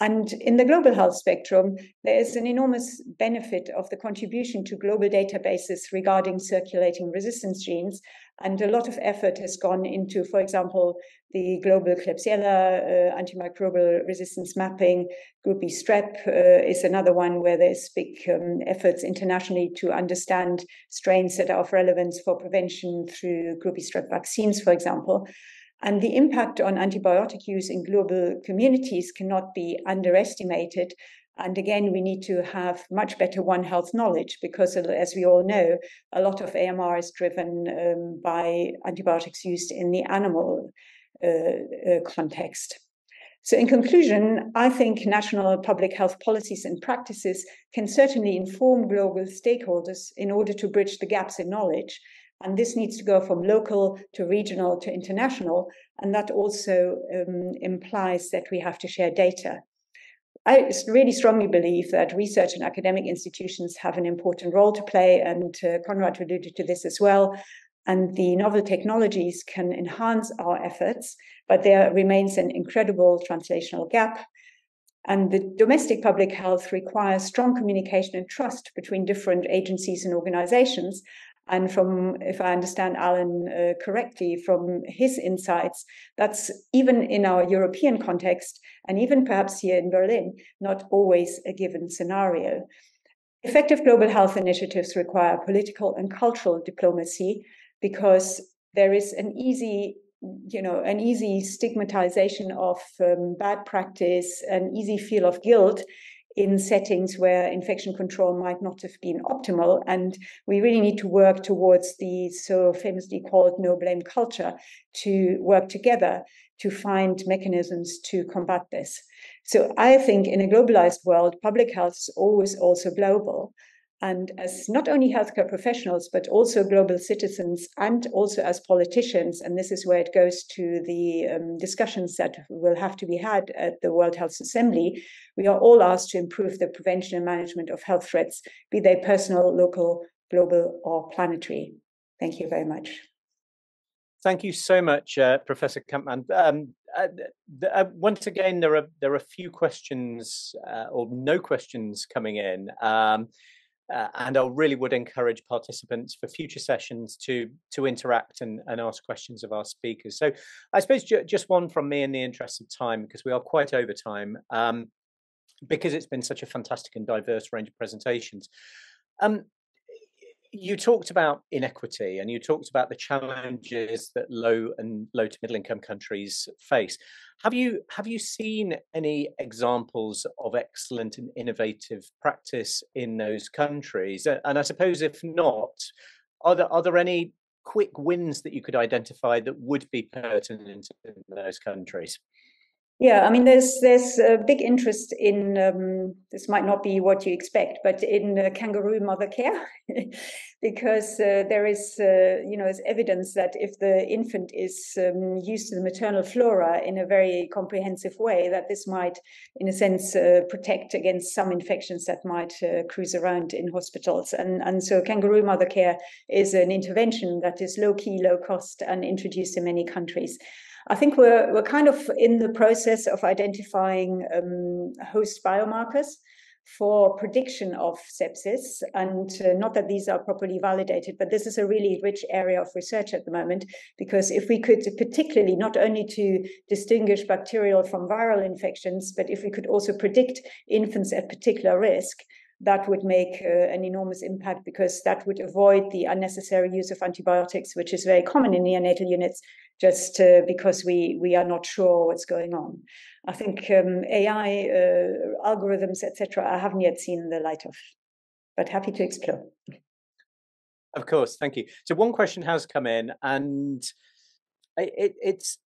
And in the global health spectrum, there is an enormous benefit of the contribution to global databases regarding circulating resistance genes. And a lot of effort has gone into, for example, the global Klebsiella uh, antimicrobial resistance mapping. Group B strep uh, is another one where there's big um, efforts internationally to understand strains that are of relevance for prevention through Group B strep vaccines, for example. And the impact on antibiotic use in global communities cannot be underestimated. And again, we need to have much better One Health knowledge because, as we all know, a lot of AMR is driven um, by antibiotics used in the animal uh, uh, context. So, in conclusion, I think national public health policies and practices can certainly inform global stakeholders in order to bridge the gaps in knowledge and this needs to go from local to regional to international. And that also um, implies that we have to share data. I really strongly believe that research and academic institutions have an important role to play, and uh, Konrad alluded to this as well. And the novel technologies can enhance our efforts, but there remains an incredible translational gap. And the domestic public health requires strong communication and trust between different agencies and organizations. And from, if I understand Alan uh, correctly, from his insights, that's even in our European context, and even perhaps here in Berlin, not always a given scenario. effective global health initiatives require political and cultural diplomacy because there is an easy you know an easy stigmatization of um, bad practice an easy feel of guilt in settings where infection control might not have been optimal. And we really need to work towards the so famously called no blame culture to work together to find mechanisms to combat this. So i think in a globalized world public health is always also global and as not only healthcare professionals, but also global citizens and also as politicians. And this is where it goes to the um, discussions that will have to be had at the World Health Assembly. We are all asked to improve the prevention and management of health threats, be they personal, local, global, or planetary. Thank you very much. Thank you so much, uh, Professor Kampmann. Um, uh, uh, once again, there are there are a few questions uh, or no questions coming in. Um, uh, and I really would encourage participants for future sessions to to interact and, and ask questions of our speakers. So I suppose ju- just one from me in the interest of time, because we are quite over time, um, because it's been such a fantastic and diverse range of presentations. Um, you talked about inequity and you talked about the challenges that low and low to middle income countries face. Have you have you seen any examples of excellent and innovative practice in those countries? And i suppose if not are there are there any quick wins that you could identify that would be pertinent in those countries yeah, I mean, there's there's a big interest in um, this might not be what you expect, but in uh, kangaroo mother care, because uh, there is uh, you know there's evidence that if the infant is um, used to the maternal flora in a very comprehensive way, that this might, in a sense, uh, protect against some infections that might uh, cruise around in hospitals. And and so kangaroo mother care is an intervention that is low key, low cost, and introduced in many countries. I think we're we're kind of in the process of identifying um, host biomarkers for prediction of sepsis, and uh, not that these are properly validated, but this is a really rich area of research at the moment because if we could particularly not only to distinguish bacterial from viral infections, but if we could also predict infants at particular risk, that would make uh, an enormous impact because that would avoid the unnecessary use of antibiotics, which is very common in neonatal units, just uh, because we we are not sure what's going on. I think um, AI uh, algorithms, etc., I haven't yet seen the light of, but happy to explore. Of course, thank you. So one question has come in, and it, it's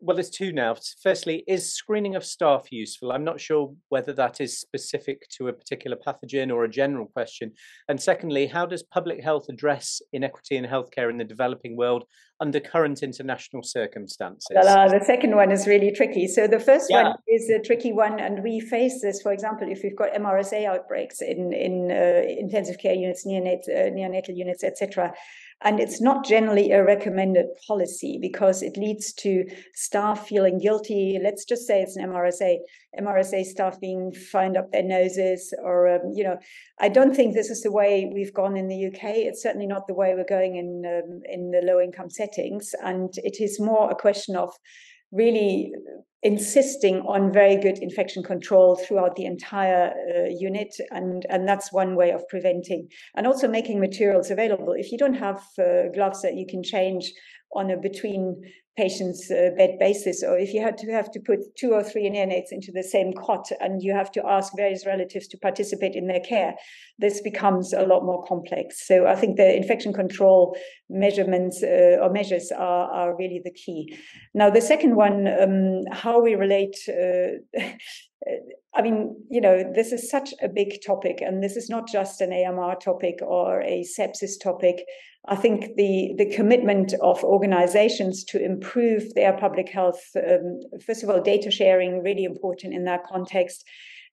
well, there's two now. Firstly, is screening of staff useful? I'm not sure whether that is specific to a particular pathogen or a general question. And secondly, how does public health address inequity in healthcare in the developing world under current international circumstances? Well, uh, the second one is really tricky. So the first yeah. one is a tricky one, and we face this, for example, if we've got MRSA outbreaks in in uh, intensive care units, neonat- uh, neonatal units, etc and it's not generally a recommended policy because it leads to staff feeling guilty. Let's just say it's an MRSA, MRSA staff being fined up their noses, or, um, you know, I don't think this is the way we've gone in the UK. It's certainly not the way we're going in, um, in the low income settings. And it is more a question of really insisting on very good infection control throughout the entire uh, unit and and that's one way of preventing. And also making materials available. If you don't have uh, gloves that you can change on a between patient's uh, bed basis, or if you had to have to put two or three neonates into the same cot and you have to ask various relatives to participate in their care, this becomes a lot more complex. So I think the infection control measurements uh, or measures are, are really the key. Now, the second one, um, how we relate. Uh, I mean, you know, this is such a big topic, and this is not just an AMR topic or a sepsis topic. I think the, the commitment of organizations to improve their public health, um, first of all, data sharing, really important in that context.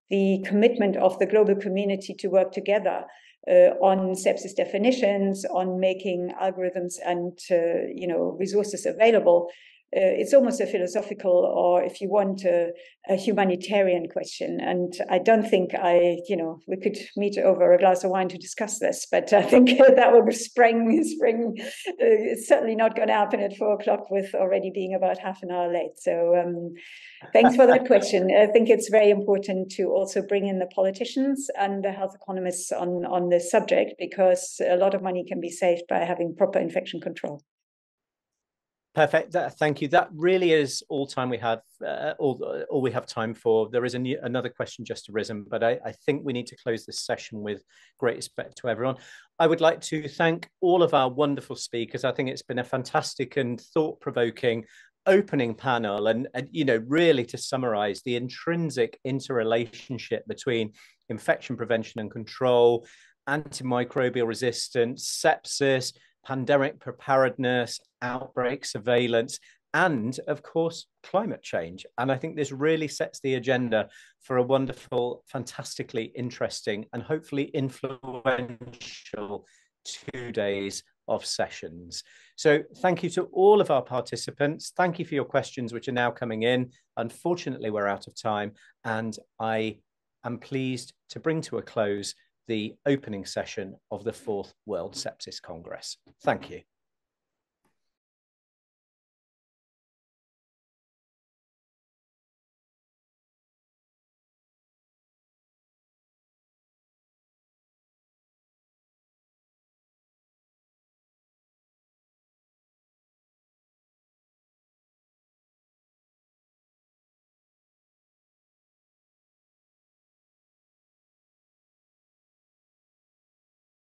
The commitment of the global community to work together uh, on sepsis definitions, on making algorithms and uh, you know resources available it's almost a philosophical or if you want a, a, humanitarian question. And i don't think i you know we could meet over a glass of wine to discuss this but i think that will spring spring uh, it's certainly not going to happen at four o'clock with already being about half an hour late. So um, thanks for that question. I think it's very important to also bring in the politicians and the health economists on on this subject because a lot of money can be saved by having proper infection control Perfect. Thank you. That really is all time we have, uh, all, all we have time for. There is new, another question just arisen, but I, I think we need to close this session with great respect to everyone. I would like to thank all of our wonderful speakers. I think it's been a fantastic and thought-provoking opening panel and, and you know really to summarize the intrinsic interrelationship between infection prevention and control antimicrobial resistance sepsis pandemic preparedness, outbreak surveillance, and of course, climate change. And I think this really sets the agenda for a wonderful, fantastically interesting, and hopefully influential two days of sessions. So thank you to all of our participants. Thank you for your questions, which are now coming in. Unfortunately, we're out of time, and I am pleased to bring to a close the opening session of the Fourth World Sepsis Congress. Thank you.